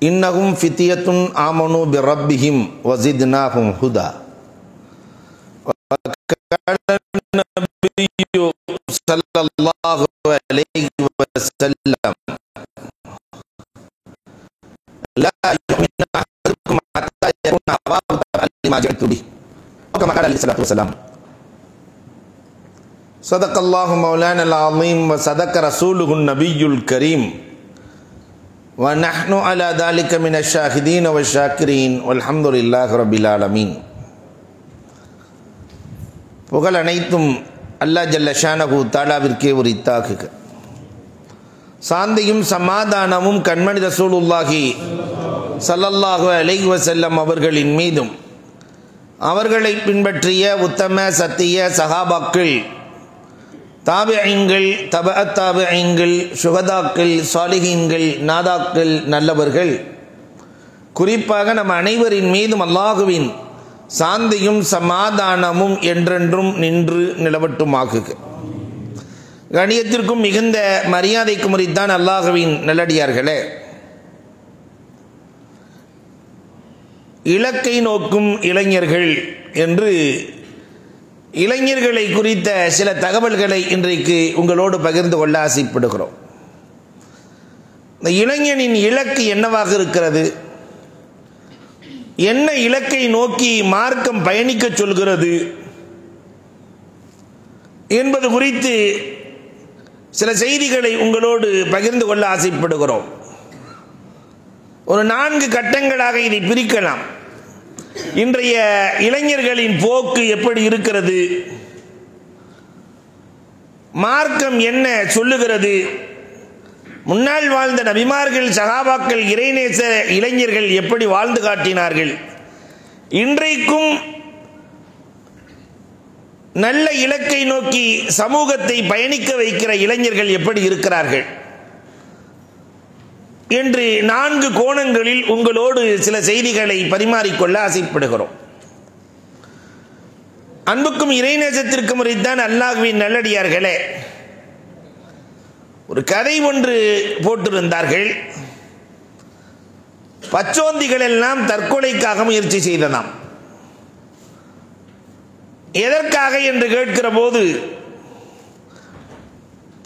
إنهم فتية آمنوا بربهم وزدناهم هدى. وقال النبي صلى الله عليه وسلم لا يؤمن أحدكم حتى يكون أبواب لما جئت به وكما قال عليه الصلاة والسلام صدق الله مولانا العظيم وصدق رسوله النبي الكريم. ونحن على ذلك من الشاهدين والشاكرين والحمد لله رب العالمين புகழ் அனைத்தும் அல்லா ஜல்ல ஷானகு தாலாவிற்கே உரித்தாக்குக சாந்தியும் சமாதானமும் கண்மணி ரசூலுல்லாஹி சல்லல்லாஹு அலைஹி வஸல்லம் அவர்களின் மீதும் அவர்களை பின்பற்றிய உத்தம சத்திய சஹாபாக்கள் தாபியங்கள் தப தாபியங்கள் சுகதாக்கள் சாலிகீன்கள் நாதாக்கள் நல்லவர்கள். குறிப்பாக நம் அனைவரின் மீதும் அல்லாஹுவின் சாந்தியும் சமாதானமும் என்றென்றும் நின்று நிலவட்டுமாகுக. கணியத்திற்கும் மிகுந்த மரியாதைக்கு முறைத்தான் அல்லாஹுவின் நல்லடியார்களே. இலக்கை நோக்கும் இளைஞர்கள் என்று இளைஞர்களை குறித்த சில தகவல்களை இன்றைக்கு உங்களோடு பகிர்ந்து கொள்ள ஆசைப்படுகிறோம். இந்த இளைஞனின் இலக்கு என்னவாக இருக்கிறது? என்ன இலக்கை நோக்கி மார்க்கம் பயணிக்க சொல்கிறது? என்பது குறித்து சில செய்திகளை உங்களோடு பகிர்ந்து கொள்ள ஆசைப்படுகிறோம். ஒரு நான்கு கட்டங்களாக இதை பிரிக்கலாம். இன்றைய இளைஞர்களின் போக்கு எப்படி இருக்கிறது? மார்க்கம் என்ன சொல்லுகிறது? முன்னால் வாழ்ந்த நபிமார்கள் சகாபாக்கள் இறைநேச இளைஞர்கள் எப்படி வாழ்ந்து காட்டினார்கள்? இன்றைக்கும் நல்ல இலக்கை நோக்கி சமூகத்தை பயணிக்க வைக்கிற இளைஞர்கள் எப்படி இருக்கிறார்கள்? என்று நான்கு கோணங்களில் உங்களோடு சில செய்திகளை பரிமாறிக்கொள்ள ஆசைப்படுகிறோம். அன்புக்கும் இறைநேசத்திற்கும் முறைத்தான் அல்லாஹுவின் நல்லடியார்களே ஒரு கதை ஒன்று போட்டிருந்தார்கள். பச்சோந்திகள் எல்லாம் தற்கொலைக்காக முயற்சி செய்ததாம். எதற்காக என்று கேட்கிற போது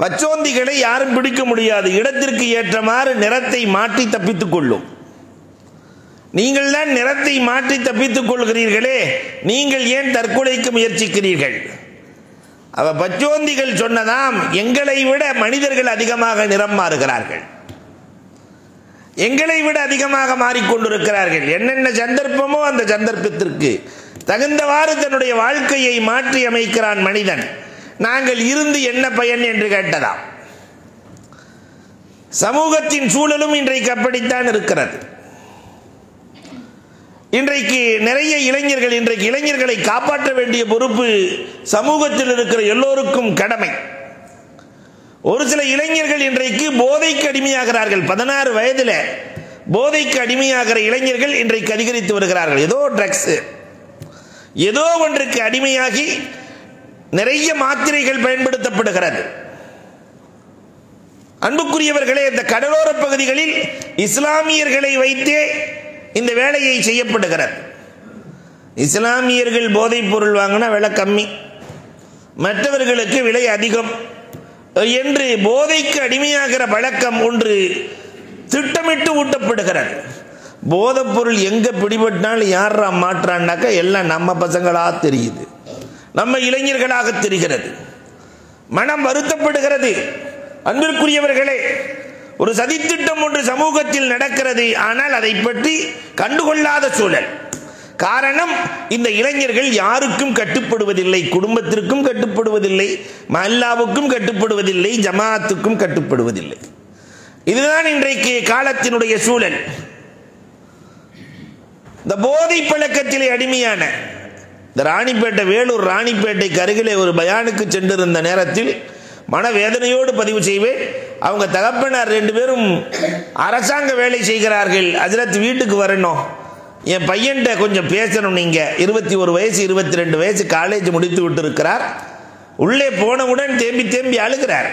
பச்சோந்திகளை யாரும் பிடிக்க முடியாது. இடத்திற்கு ஏற்றமாறு நிறத்தை மாற்றி தப்பித்துக் கொள்ளும். நீங்கள் தான் நிறத்தை மாற்றி தப்பித்துக் கொள்கிறீர்களே நீங்கள் ஏன் தற்கொலைக்கு முயற்சிக்கிறீர்கள்? அவ பச்சோந்திகள் சொன்னதாம் எங்களை விட மனிதர்கள் அதிகமாக நிறம் மாறுகிறார்கள். எங்களை விட அதிகமாக மாறிக்கொண்டிருக்கிறார்கள். என்னென்ன சந்தர்ப்பமோ அந்த சந்தர்ப்பத்திற்கு தகுந்தவாறு தன்னுடைய வாழ்க்கையை மாற்றி அமைக்கிறான் மனிதன். நாங்கள் இருந்து என்ன பயன் என்று கேட்டதாம். சமூகத்தின் சூழலும் இன்றைக்கு அப்படித்தான் இருக்கிறது. இன்றைக்கு நிறைய இளைஞர்கள் இன்றைக்கு இளைஞர்களை காப்பாற்ற வேண்டிய பொறுப்பு சமூகத்தில் இருக்கிற எல்லோருக்கும் கடமை. ஒரு சில இளைஞர்கள் இன்றைக்கு போதைக்கு அடிமையாகிறார்கள். பதினாறு வயதில் போதைக்கு அடிமையாகிற இளைஞர்கள் இன்றைக்கு அதிகரித்து வருகிறார்கள். ஏதோ ட்ரக்ஸ் ஏதோ ஒன்றுக்கு அடிமையாகி நிறைய மாத்திரைகள் பயன்படுத்தப்படுகிறது. அன்புக்குரியவர்களே இந்த கடலோர பகுதிகளில் இஸ்லாமியர்களை வைத்தே இந்த வேலையை செய்யப்படுகிறது. இஸ்லாமியர்கள் போதைப் பொருள் வாங்கினா விலை கம்மி. மற்றவர்களுக்கு விலை அதிகம். என்று போதைக்கு அடிமையாகிற பழக்கம் ஒன்று திட்டமிட்டு ஊட்டப்படுகிறது. போதைப் பொருள் எங்க பிடிபட்டாலும் யாரா மாற்றான்னாக்கா எல்லாம் நம்ம பசங்களா தெரியுது. நம்ம இளைஞர்களாக தெரிகிறது. மனம் வருத்தப்படுகிறது. அன்பிற்குரியவர்களே ஒரு சதித்திட்டம் ஒன்று சமூகத்தில் நடக்கிறது. ஆனால் அதை பற்றி கண்டுகொள்ளாத சூழல். காரணம் இந்த இளைஞர்கள் யாருக்கும் கட்டுப்படுவதில்லை. குடும்பத்திற்கும் கட்டுப்படுவதில்லை. மல்லாவுக்கும் கட்டுப்படுவதில்லை. ஜமாத்துக்கும் கட்டுப்படுவதில்லை. இதுதான் இன்றைக்கு காலத்தினுடைய சூழல். இந்த போதை பழக்கத்திலே அடிமையான இந்த ராணிப்பேட்டை வேலூர் ராணிப்பேட்டைக்கு அருகிலே ஒரு பயானுக்கு சென்றிருந்த நேரத்தில் மனவேதனையோடு பதிவு செய்வேன். அவங்க தகப்பனார் ரெண்டு பேரும் அரசாங்க வேலை செய்கிறார்கள். அதிலத்து வீட்டுக்கு வரணும். என் பையன்கிட்ட கொஞ்சம் பேசணும் நீங்கள் இருபத்தி ஒரு வயசு இருபத்தி ரெண்டு வயசு காலேஜ் முடித்து விட்டு இருக்கிறார் உள்ளே போனவுடன் தேம்பி தேம்பி அழுகிறார்.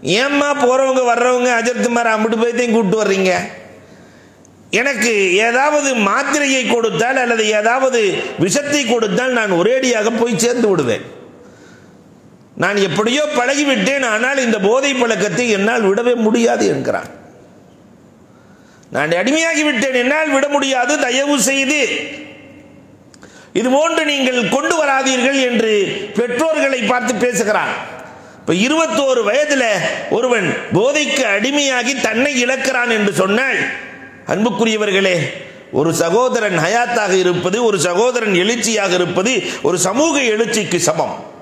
ஏம்மா போகிறவங்க வர்றவங்க அஜர்த்து மாதிரி அம்பிட்டு போய்த்தையும் கூப்பிட்டு வர்றீங்க? எனக்கு ஏதாவது மாத்திரையை கொடுத்தால் அல்லது ஏதாவது விஷத்தை கொடுத்தால் நான் ஒரேடியாக போய் சேர்ந்து விடுவேன். நான் எப்படியோ பழகிவிட்டேன் ஆனால் இந்த போதை பழக்கத்தை என்னால் விடவே முடியாது என்கிறான். நான் அடிமையாகி விட்டேன் என்னால் விட முடியாது தயவு செய்து இது போன்று நீங்கள் கொண்டு வராதீர்கள் என்று பெற்றோர்களை பார்த்து பேசுகிறான். இப்ப இருபத்தோரு வயதுல ஒருவன் போதைக்கு அடிமையாகி தன்னை இழக்கிறான் என்று சொன்னால் அன்புக்குரியவர்களே ஒரு சகோதரன் ஹயாத்தாக இருப்பது ஒரு சகோதரன் எழுச்சியாக இருப்பது ஒரு சமூக எழுச்சிக்கு சமம்.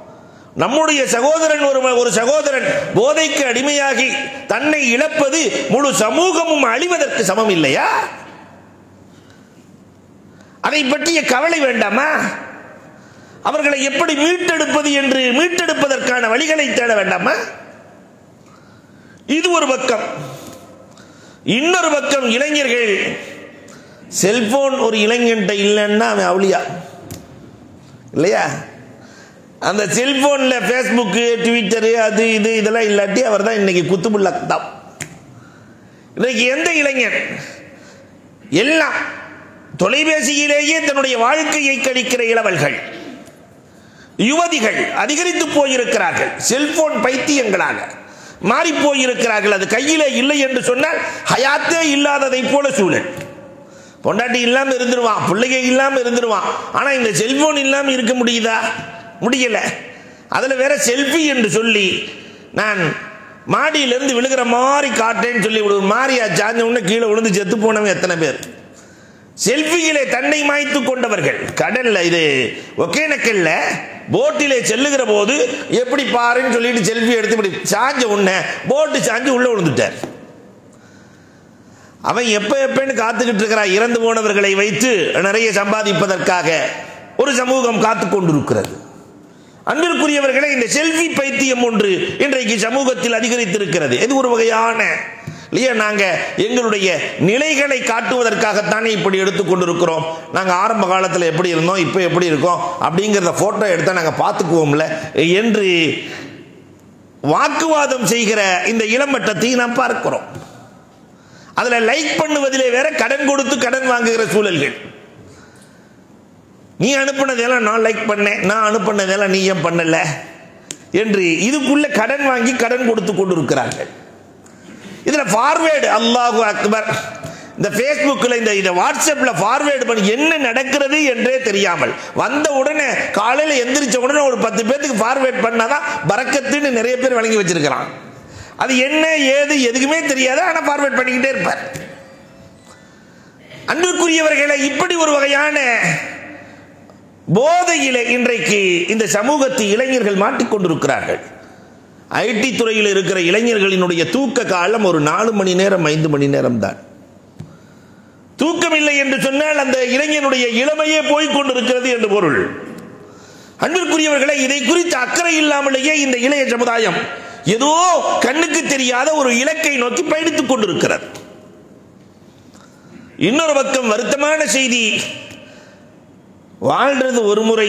நம்முடைய சகோதரன் ஒரு ஒரு சகோதரன் போதைக்கு அடிமையாகி தன்னை இழப்பது முழு சமூகமும் அழிவதற்கு சமம் இல்லையா? அதை பற்றிய கவலை வேண்டாமா? அவர்களை எப்படி மீட்டெடுப்பது என்று மீட்டெடுப்பதற்கான வழிகளை தேட வேண்டாமா? இது ஒரு பக்கம். இன்னொரு பக்கம் இளைஞர்கள் செல்போன் ஒரு இளைஞன்ட்ட இல்லைன்னா அவன் அவளியா? இல்லையா? அந்த செல்போனில் ஃபேஸ்புக்கு ட்விட்டரு அது இது இதெல்லாம் இல்லாட்டி அவர் தான் இன்னைக்கு குத்துபுல்லக்தான் இன்னைக்கு எந்த இளைஞன்? எல்லாம் தொலைபேசியிலேயே தன்னுடைய வாழ்க்கையை கழிக்கிற இளவல்கள். யுவதிகள் அதிகரித்து போயிருக்கிறார்கள் செல்போன் பைத்தியங்களாக மாறி போயிருக்கிறார்கள் அது கையிலே இல்லை என்று சொன்னால் ஹயாத்தே இல்லாததை போல சூழல். பொண்டாட்டி இல்லாம இருந்துருவான் பிள்ளைங்க இல்லாம இருந்துருவான். ஆனா இந்த செல்போன் இல்லாம இருக்க முடியுதா? முடியல. அதுல வேற செல்ஃபி என்று சொல்லி நான் மாடியிலிருந்து விழுகிற மாதிரி காட்டேன்னு சொல்லி ஒரு மாறியா சாஞ்ச உடனே கீழே விழுந்து செத்து போனவங்க எத்தனை பேர்? செல்ஃபியிலே தன்னை மாய்த்து கொண்டவர்கள். கடல்ல இது ஒகேனக்கல்ல போட்டிலே செல்லுகிற போது எப்படி பாருன்னு சொல்லிட்டு செல்ஃபி எடுத்து இப்படி சாஞ்ச உடனே போட்டு சாஞ்சு உள்ள விழுந்துட்டார். அவன் எப்ப எப்பன்னு காத்துக்கிட்டு இருக்கிறா இறந்து போனவர்களை வைத்து நிறைய சம்பாதிப்பதற்காக ஒரு சமூகம் காத்து கொண்டிருக்கிறது. அன்பிற்குரியவர்களே இந்த செல்ஃபி பைத்தியம் ஒன்று இன்றைக்கு சமூகத்தில் அதிகரித்திருக்கிறது. இது ஒரு வகையான இல்லையா நாங்க எங்களுடைய நிலைகளை காட்டுவதற்காகத்தானே இப்படி எடுத்து கொண்டிருக்கிறோம். நாங்க ஆரம்ப காலத்தில் எப்படி இருந்தோம் இப்போ எப்படி இருக்கோம் அப்படிங்கிறத போட்டோ எடுத்தா நாங்க பார்த்துக்குவோம்ல. என்று வாக்குவாதம் செய்கிற இந்த இளமட்டத்தை நாம் பார்க்கிறோம். அதுல லைக் பண்ணுவதிலே வேற கடன் கொடுத்து கடன் வாங்குகிற சூழல்கள். நீ அனுப்பினதெல்லாம் நான் லைக் பண்ணேன் நான் அனுப்பினதெல்லாம் நீ ஏன் பண்ணல? என்று இதுக்குள்ள கடன் வாங்கி கடன் கொடுத்து கொண்டிருக்கிறார்கள். இதில் ஃபார்வேர்டு அல்லாஹு அக்பர் இந்த ஃபேஸ்புக்கில் இந்த இதை வாட்ஸ்அப்பில் ஃபார்வேர்டு பண்ணி என்ன நடக்கிறது என்றே தெரியாமல் வந்த உடனே காலையில் எந்திரிச்ச உடனே ஒரு பத்து பேர்த்துக்கு ஃபார்வேர்ட் பண்ணாதான் பறக்கத்துன்னு நிறைய பேர் வழங்கி வச்சிருக்கிறான். அது என்ன ஏது எதுக்குமே தெரியாது ஆனால் ஃபார்வேர்ட் பண்ணிக்கிட்டே இருப்பார். அன்புக்குரியவர்களை இப்படி ஒரு வகையான போதையிலே இன்றைக்கு இந்த சமூகத்து இளைஞர்கள் மாட்டிக்கொண்டிருக்கிறார்கள். ஐடி துறையில் இருக்கிற இளைஞர்களினுடைய தூக்க காலம் ஒரு நாலு மணி நேரம் ஐந்து மணி நேரம் தான். தூக்கம் இல்லை என்று சொன்னால் அந்த இளைஞனுடைய இளமையே போய்கொண்டிருக்கிறது என்று பொருள். அன்பிற்குரியவர்களை இதை குறித்து அக்கறை இல்லாமலேயே இந்த இளைய சமுதாயம் ஏதோ கண்ணுக்கு தெரியாத ஒரு இலக்கை நோக்கி பயணித்துக் கொண்டிருக்கிறது. இன்னொரு பக்கம் வருத்தமான செய்தி. வாழ்றது ஒரு முறை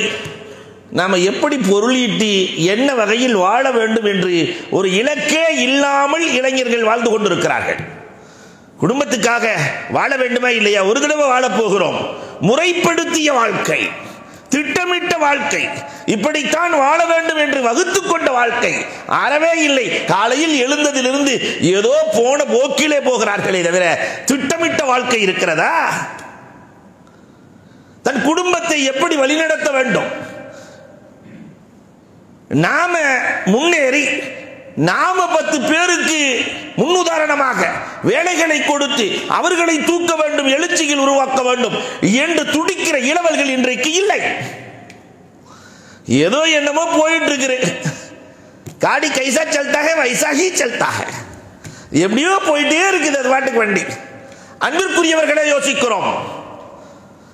நாம எப்படி பொருளீட்டி என்ன வகையில் வாழ வேண்டும் என்று ஒரு இலக்கே இல்லாமல் இளைஞர்கள் வாழ்ந்து கொண்டிருக்கிறார்கள். குடும்பத்துக்காக வாழ வேண்டுமா இல்லையா? ஒரு தடவை வாழப் போகிறோம். முறைப்படுத்திய வாழ்க்கை திட்டமிட்ட வாழ்க்கை இப்படித்தான் வாழ வேண்டும் என்று வகுத்து கொண்ட வாழ்க்கை அறவே இல்லை. காலையில் எழுந்ததிலிருந்து ஏதோ போன போக்கிலே போகிறார்களே தவிர திட்டமிட்ட வாழ்க்கை இருக்கிறதா? தன் குடும்பத்தை எப்படி வழிநடத்த வேண்டும்? நாம முன்னேறி நாம பத்து பேருக்கு முன்னுதாரணமாக வேலைகளை கொடுத்து அவர்களை தூக்க வேண்டும் எழுச்சியில் உருவாக்க வேண்டும் என்று துடிக்கிற இளவல்கள் இன்றைக்கு இல்லை. ஏதோ என்னமோ போயிட்டு இருக்கிற காடி கைசா செல்தாக வைசாகி செல்தாக. எப்படியோ போயிட்டே இருக்குது அது வாட்டுக்கு வண்டி. அன்பிற்குரியவர்களே யோசிக்கிறோம்.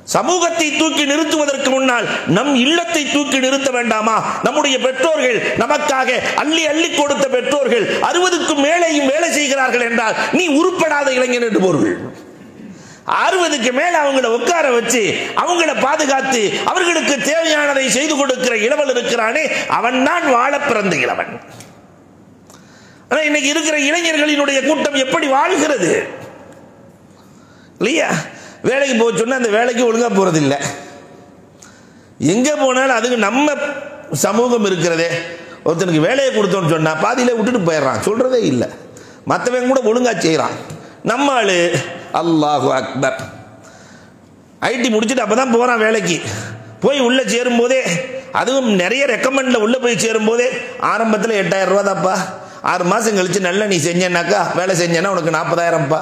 சமூகத்தை தூக்கி நிறுத்துவதற்கு முன்னால் நம் இல்லத்தை தூக்கி நிறுத்த வேண்டாமா? நம்முடைய பெற்றோர்கள் நமக்காக அள்ளி அள்ளி கொடுத்த பெற்றோர்கள் அறுபதுக்கும் மேலேயும் வேலை செய்கிறார்கள் என்றால் நீ உருப்படாத இளைஞன் என்று பொருள். அறுபதுக்கு மேல அவங்கள உட்கார வச்சு அவங்கள பாதுகாத்து அவர்களுக்கு தேவையானதை செய்து கொடுக்கிற இளவல் இருக்கிறானே அவன் தான் வாழ பிறந்த இளவன். ஆனா இன்னைக்கு இருக்கிற இளைஞர்களினுடைய கூட்டம் எப்படி வாழ்கிறது? இல்லையா? வேலைக்கு போக சொன்னால் அந்த வேலைக்கு ஒழுங்காக போகிறதில்ல எங்கே போனாலும் அதுக்கு நம்ம சமூகம் இருக்கிறதே. ஒருத்தனுக்கு வேலையை கொடுத்தோன்னு சொன்னால் பாதியில் விட்டுட்டு போயிடுறான். சொல்கிறதே இல்லை. மற்றவன் கூட ஒழுங்காக செய்கிறான் நம்ம ஆளு அல்லாஹு அக்பர். ஐடி முடிச்சுட்டு அப்பதான் போகிறான் வேலைக்கு. போய் உள்ளே சேரும்போதே அதுவும் நிறைய ரெக்கமெண்டில் உள்ளே போய் சேரும் போதே ஆரம்பத்தில் எட்டாயிரம் ரூபா தான்ப்பா ஆறு மாதம் கழிச்சு நல்லா நீ செஞ்சேன்னாக்கா வேலை செஞ்சேன்னா உனக்கு நாற்பதாயிரம்ப்பா.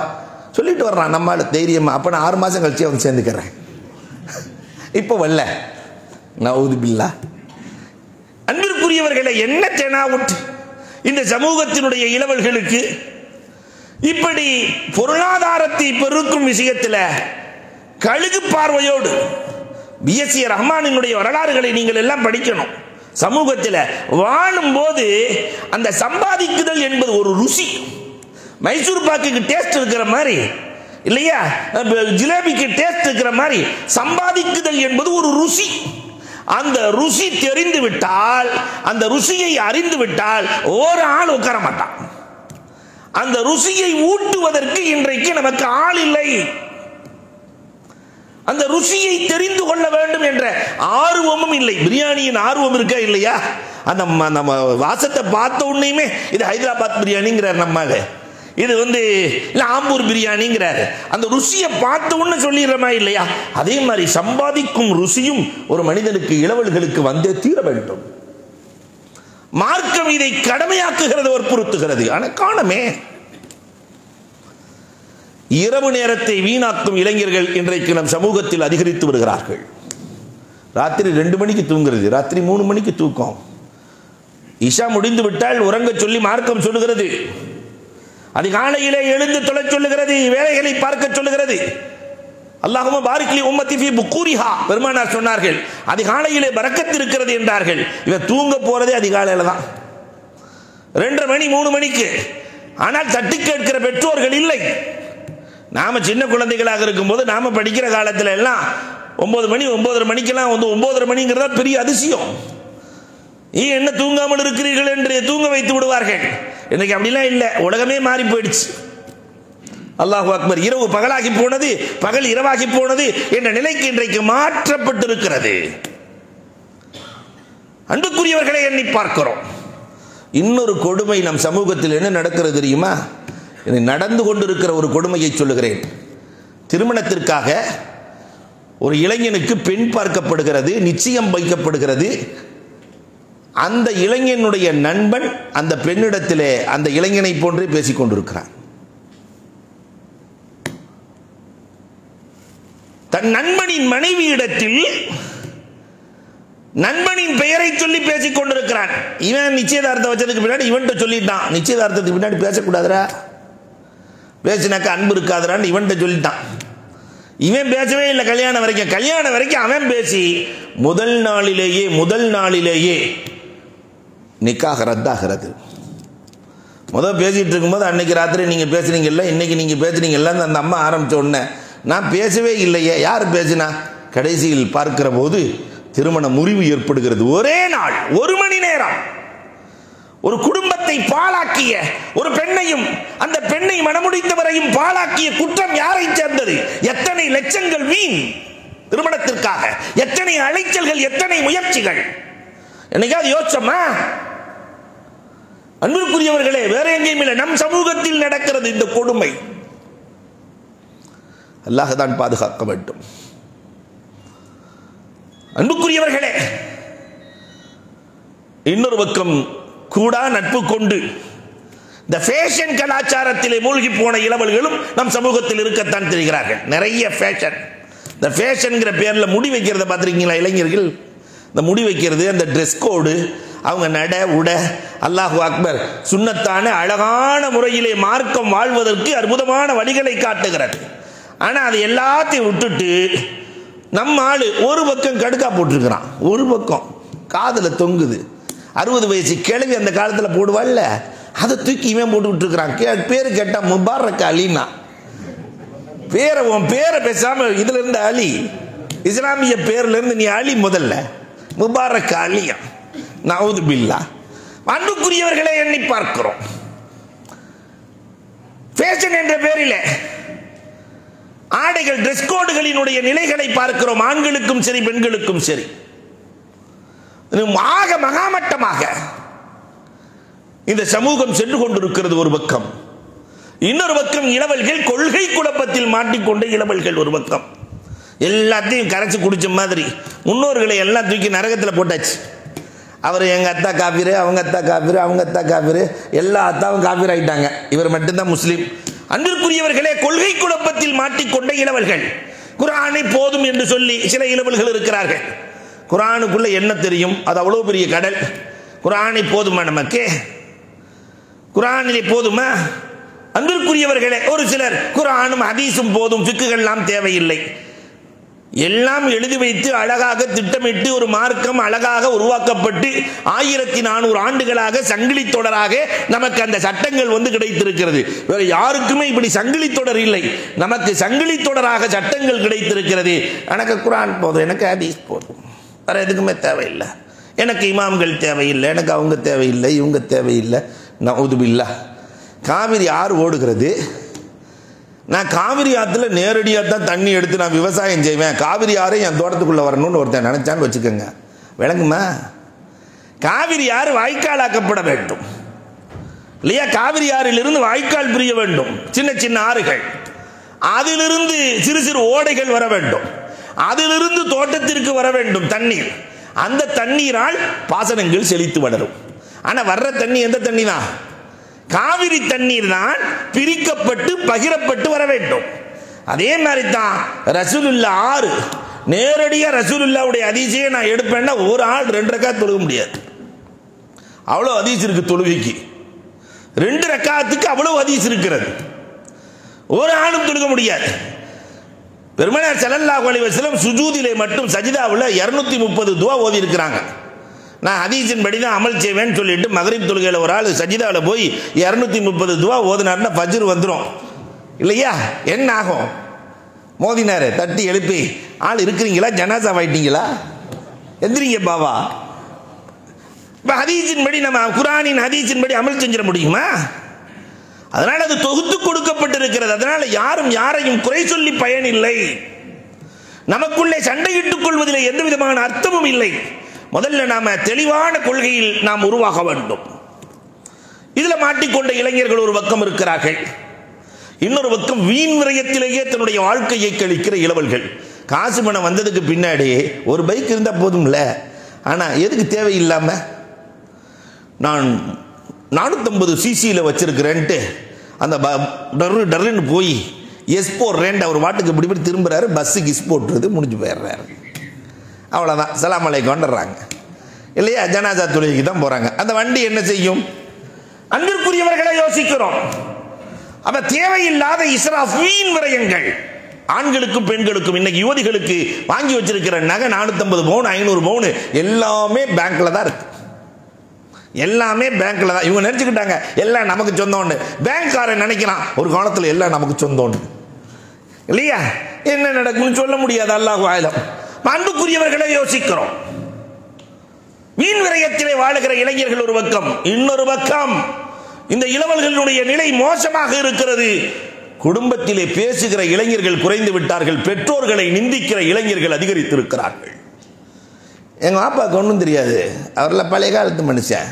சொல்லிட்டு வர்றான் நம்மளால தைரியமாக அப்போ நான் ஆறு மாதம் கழிச்சு அவன் சேர்ந்துக்கிறேன். இப்போ வரல. நவுது பில்லா அன்பிற்குரியவர்களை என்ன தெனாவுட் இந்த சமூகத்தினுடைய இளவல்களுக்கு இப்படி பொருளாதாரத்தை பெருக்கும் விஷயத்தில் கழுகு பார்வையோடு பிஎஸ்சி ரஹ்மானினுடைய வரலாறுகளை நீங்கள் எல்லாம் படிக்கணும். சமூகத்தில் வாழும்போது அந்த சம்பாதிக்குதல் என்பது ஒரு ருசி. மைசூர் பாக்குக்கு டேஸ்ட் இருக்கிற மாதிரி இல்லையா? ஜிலேபிக்கு டேஸ்ட் இருக்கிற மாதிரி சம்பாதிக்குதல் என்பது ஒரு ருசி. அந்த ருசி தெரிந்து விட்டால் அந்த ருசியை அறிந்து விட்டால் ஒரு ஆள் உட்கார மாட்டான். அந்த ருசியை ஊட்டுவதற்கு இன்றைக்கு நமக்கு ஆள் இல்லை. அந்த ருசியை தெரிந்து கொள்ள வேண்டும் என்ற ஆர்வமும் இல்லை. பிரியாணியின் ஆர்வம் இருக்கா இல்லையா? அந்த நம்ம வாசத்தை பார்த்த உடனேயுமே இது ஹைதராபாத் பிரியாணிங்கிறார் நம்மால. இது வந்து இல்லை ஆம்பூர் பிரியாணிங்கிறாரு. அந்த ருசியை பார்த்த உடனே சொல்லிடுறமா இல்லையா? அதே மாதிரி சம்பாதிக்கும் ருசியும் ஒரு மனிதனுக்கு இளவல்களுக்கு வந்தே தீர வேண்டும். மார்க்கம் இதை கடமையாக்குகிறது வற்புறுத்துகிறது. ஆனா காணமே. இரவு நேரத்தை வீணாக்கும் இளைஞர்கள் இன்றைக்கு நம் சமூகத்தில் அதிகரித்து வருகிறார்கள். ராத்திரி ரெண்டு மணிக்கு தூங்குறது ராத்திரி மூணு மணிக்கு தூக்கம். இஷா முடிந்து விட்டால் உறங்க சொல்லி மார்க்கம் சொல்லுகிறது. அதிகாலையிலே எழுந்து தொலை சொல்லுகிறது வேலைகளை பார்க்க சொல்லுகிறது. அல்லாஹும் பாரிக்லி உம்மத்தி ஃபி புக்கூரிஹா பெருமானார் சொன்னார்கள். அதிகாலையிலே பறக்கத்து இருக்கிறது என்றார்கள். இவன் தூங்க போறதே அதிகாலையில் தான். ரெண்டரை மணி மூணு மணிக்கு. ஆனால் தட்டி கேட்கிற பெற்றோர்கள் இல்லை. நாம சின்ன குழந்தைகளாக இருக்கும்போது நாம படிக்கிற காலத்துல எல்லாம் ஒன்பது மணி ஒன்பதரை மணிக்கெல்லாம் வந்து ஒன்பதரை மணிங்கிறதா பெரிய அதிசயம். ஏன் என்ன தூங்காமல் இருக்கிறீர்கள் என்று தூங்க வைத்து விடுவார்கள். இன்னைக்கு அப்படிலாம் இல்லை. உலகமே மாறி போயிடுச்சு. அல்லாஹு அக்பர் இரவு பகலாகி போனது பகல் இரவாகி போனது என்ற நிலைக்கு இன்றைக்கு மாற்றப்பட்டிருக்கிறது. அன்புக்குரியவர்களை எண்ணி பார்க்கிறோம். இன்னொரு கொடுமை நம் சமூகத்தில் என்ன நடக்கிறது தெரியுமா? நடந்து கொண்டிருக்கிற ஒரு கொடுமையை சொல்லுகிறேன். திருமணத்திற்காக ஒரு இளைஞனுக்கு பெண் பார்க்கப்படுகிறது நிச்சயம் வைக்கப்படுகிறது. அந்த இளைஞனுடைய நண்பன் அந்த பெண்ணிடத்திலே அந்த இளைஞனை போன்றே பேசிக் கொண்டிருக்கிறான். தன் நண்பனின் மனைவியிடத்தில் நண்பனின் பெயரை சொல்லி பேசிக் கொண்டிருக்கிறான். இவன் நிச்சயதார்த்தம் வச்சதுக்கு பின்னாடி இவன்கிட்ட சொல்லிட்டான். நிச்சயதார்த்தத்துக்கு பின்னாடி பேசக்கூடாதுரா பேசினாக்க அன்பு இருக்காதுரான்னு இவன்கிட்ட சொல்லிட்டான். இவன் பேசவே இல்லை கல்யாணம் வரைக்கும். கல்யாணம் வரைக்கும் அவன் பேசி முதல் நாளிலேயே முதல் நாளிலேயே நிக்காக ரத்தாகிறது. முதல் பேசிகிட்டு இருக்கும்போது அன்னைக்கு ராத்திரி நீங்கள் பேசுனீங்கல்ல இன்னைக்கு நீங்கள் பேசுனீங்கல்ல அந்த அம்மா ஆரம்பித்த உடனே நான் பேசவே இல்லையே யார் பேசினா? கடைசியில் பார்க்கிற போது திருமண முறிவு ஏற்படுகிறது. ஒரே நாள் ஒரு மணி நேரம். ஒரு குடும்பத்தை பாழாக்கிய ஒரு பெண்ணையும் அந்த பெண்ணை மனமுடித்தவரையும் பாழாக்கிய குற்றம் யாரை சேர்ந்தது? எத்தனை லட்சங்கள் வீண் திருமணத்திற்காக? எத்தனை அலைச்சல்கள் எத்தனை முயற்சிகள்? என்னைக்காவது யோசிச்சோமா? அன்பிற்குரியவர்களே வேற எங்கேயும் இல்லை. நம் சமூகத்தில் நடக்கிறது இந்த கொடுமை. அல்லாஹ் தான் பாதுகாக்க வேண்டும். அன்புக்குரியவர்களே இன்னொரு பக்கம் கூடா நட்பு கொண்டு இந்த ஃபேஷன் கலாச்சாரத்திலே மூழ்கி போன இளவல்களும் நம் சமூகத்தில் இருக்கத்தான் தெரிகிறார்கள். நிறைய ஃபேஷன் இந்த ஃபேஷன்கிற பேரில் முடி வைக்கிறத பார்த்துருக்கீங்களா இளைஞர்கள்? இந்த முடி வைக்கிறது அந்த ட்ரெஸ் கோடு அவங்க நட உட அல்லாஹு அக்பர் சுண்ணத்தான அழகான முறையிலே மார்க்கம் வாழ்வதற்கு அற்புதமான வழிகளை காட்டுகிறது. ஆனால் அது எல்லாத்தையும் விட்டுட்டு நம்ம ஆள் ஒரு பக்கம் கடுக்கா போட்டிருக்கிறான். ஒரு பக்கம் காதில் தொங்குது. அறுபது வயசு கிழவி அந்த காலத்தில் போடுவாள்ல அதை தூக்கி இவன் போட்டு விட்டுருக்கிறான் கே பேர் கேட்டால் முபாரக் அலினா. பேரை உன் பேரை பேசாமல் இதுலேருந்து அலி. இஸ்லாமிய பேர்லேருந்து நீ அலி முதல்ல. முபாரக் அலியா. நவுது பில்லா அன்புக்குரியவர்களை எண்ணி பார்க்கிறோம். ஃபேஷன் என்ற பேரில் ஆடைகள் ட்ரெஸ் கோடுகளினுடைய நிலைகளை பார்க்கிறோம். ஆண்களுக்கும் சரி பெண்களுக்கும் சரி. ஆக மகாமட்டமாக இந்த சமூகம் சென்று கொண்டிருக்கிறது ஒரு பக்கம். இன்னொரு பக்கம் இளவல்கள் கொள்கை குழப்பத்தில் மாட்டிக்கொண்ட இளவல்கள் ஒரு பக்கம். எல்லாத்தையும் கரைச்சி குடிச்ச மாதிரி. முன்னோர்களை எல்லாம் தூக்கி நரகத்தில் போட்டாச்சு. அவர் எங்கள் அத்தா காப்பீரு அவங்க அத்தா காப்பீரு அவங்க அத்தா காப்பீரு எல்லா அத்தாவும் காப்பீர் ஆகிட்டாங்க இவர் மட்டும்தான் முஸ்லீம். அன்பிற்குரியவர்களே கொள்கை குழப்பத்தில் மாட்டிக்கொண்ட இளவல்கள். குரானை போதும் என்று சொல்லி சில இளவல்கள் இருக்கிறார்கள். குரானுக்குள்ள என்ன தெரியும்? அது அவ்வளோ பெரிய கடல். குரானை போதுமா நமக்கு? குரானிலே போதுமா? அன்பிற்குரியவர்களே ஒரு சிலர் குரானும் ஹதீஸும் போதும் ஃபிக்குகள்லாம் தேவையில்லை. எல்லாம் எழுதி வைத்து அழகாக திட்டமிட்டு ஒரு மார்க்கம் அழகாக உருவாக்கப்பட்டு ஆயிரத்தி நானூறு ஆண்டுகளாக சங்கிலி தொடராக நமக்கு அந்த சட்டங்கள் வந்து கிடைத்திருக்கிறது. வேற யாருக்குமே இப்படி சங்கிலி தொடர் இல்லை. நமக்கு சங்கிலி தொடராக சட்டங்கள் கிடைத்திருக்கிறது. எனக்கு குரான் போதும் எனக்கு ஹதீஸ் போதும். வேற எதுக்குமே தேவையில்லை. எனக்கு இமாம்கள் தேவையில்லை எனக்கு அவங்க தேவையில்லை இவங்க தேவையில்லை. நவுதுபில்லா. காவிரி ஆறு ஓடுகிறது. நான் காவிரி ஆற்றுல நேரடியாக தான் தண்ணி எடுத்து நான் விவசாயம் செய்வேன். காவிரி ஆறே என் தோட்டத்துக்குள்ளே வரணும்னு ஒருத்தன் நினச்சான்னு வச்சுக்கோங்க. விளங்குமா? காவிரி ஆறு வாய்க்காலாக்கப்பட வேண்டும். இல்லையா? காவிரி ஆறிலிருந்து வாய்க்கால் பிரிய வேண்டும். சின்ன சின்ன ஆறுகள். அதிலிருந்து சிறு சிறு ஓடைகள் வர வேண்டும். அதிலிருந்து தோட்டத்திற்கு வர வேண்டும் தண்ணீர். அந்த தண்ணீரால் பாசனங்கள் செழித்து வளரும். ஆனால் வர்ற தண்ணி எந்த தண்ணி தான் காவிரி தண்ணீர் தான் பிரிக்கப்பட்டு பகிரப்பட்டு வர வேண்டும். அதே மாதிரி தான் ரசூலுல்லா ஆறு. நேரடியாக ரசூலுல்லாவுடைய அதிசயம் நான் எடுப்பேன்னா ஒரு ஆள் ரெண்டு ரக்கா தொழுக முடியாது. அவ்வளோ அதிஸ் இருக்கு தொழுகைக்கு. ரெண்டு ரக்காத்துக்கு அவ்வளோ அதிஸ் இருக்கிறது. ஒரு ஆளும் தொழுக முடியாது. பெருமனார் செலல்லா அலைஹி வஸல்லம் சுஜூதிலே மட்டும் சஜிதாவில் இரநூத்தி முப்பது துவா ஓதி இருக்கிறாங்க நான் ஹதீஸின் படி தான் அமல் செய்வேன்னு சொல்லிட்டு மகரிப் தொழுகையில் ஒரு ஆள் சஜிதாவில் போய் இரநூத்தி முப்பது துவா ஓதினார்னா பஜ்ரு வந்துடும் இல்லையா? என்ன ஆகும்? மோதினார் தட்டி எழுப்பி ஆள் இருக்கிறீங்களா? ஜனாசா ஆயிட்டீங்களா எந்திரிங்க பாவா. இப்போ ஹதீஸின் படி நம்ம குரானின் ஹதீஸின் படி அமல் செஞ்சிட முடியுமா? அதனால் அது தொகுத்து கொடுக்கப்பட்டிருக்கிறது. அதனால் யாரும் யாரையும் குறை சொல்லி பயனில்லை. நமக்குள்ளே சண்டையிட்டுக் கொள்வதில் எந்த விதமான அர்த்தமும் இல்லை. முதல்ல நாம தெளிவான கொள்கையில் நாம் உருவாக வேண்டும். இதில் மாட்டிக்கொண்ட இளைஞர்கள் ஒரு பக்கம் இருக்கிறார்கள். இன்னொரு பக்கம் வீண் விரயத்திலேயே தன்னுடைய வாழ்க்கையை கழிக்கிற இளவல்கள். காசு பணம் வந்ததுக்கு பின்னாடி ஒரு பைக் இருந்தால் போதும்ல? ஆனால் எதுக்கு தேவையில்லாமல் நான் நானூற்றம்பது சிசியில் வச்சிருக்கிறேன்ட்டு அந்த ப டர்ரு டர்ருன்னு போய் எஸ் போடுறேன்ட்டு அவர் வாட்டுக்கு இப்படி இப்படி திரும்புறாரு பஸ்ஸுக்கு இஸ் போட்டுறது முடிஞ்சு போயிடுறாரு. அவ்வளோதான் சலாம் அலைக்கு வந்துடுறாங்க. இல்லையா? ஜனாஜா தொழிலுக்கு தான் போகிறாங்க அந்த வண்டி என்ன செய்யும்? அன்பிற்குரியவர்களை யோசிக்கிறோம். அப்ப தேவையில்லாத இஸ்ராஃபீன் விரயங்கள். ஆண்களுக்கும் பெண்களுக்கும் இன்னைக்கு யுவதிகளுக்கு வாங்கி வச்சிருக்கிற நகை நானூற்றம்பது பவுன் ஐநூறு பவுன் எல்லாமே பேங்க்ல தான் இருக்கு. எல்லாமே பேங்க்ல தான். இவங்க நினைச்சுக்கிட்டாங்க எல்லாம் நமக்கு சொந்தம்னு. பேங்க்காரன் நினைக்கிறான் ஒரு காலத்தில் எல்லாம் நமக்கு சொந்தம்னு. இல்லையா? என்ன நடக்கும்னு சொல்ல முடியாது. அல்லாஹ் ஆயிலம் அன்புக்குரியவர்களை யோசிக்கிறோம். மீன் விரயத்திலே வாழுகிற இளைஞர்கள் ஒரு பக்கம் இன்னொரு பக்கம். இந்த இளவல்களுடைய நிலை மோசமாக இருக்கிறது. குடும்பத்திலே பேசுகிற இளைஞர்கள் குறைந்து விட்டார்கள். பெற்றோர்களை நிந்திக்கிற இளைஞர்கள் அதிகரித்திருக்கிறார்கள். எங்கள் பாப்பாவுக்கு ஒன்றும் தெரியாது. அவரில் பழைய காலத்து மனுஷன்.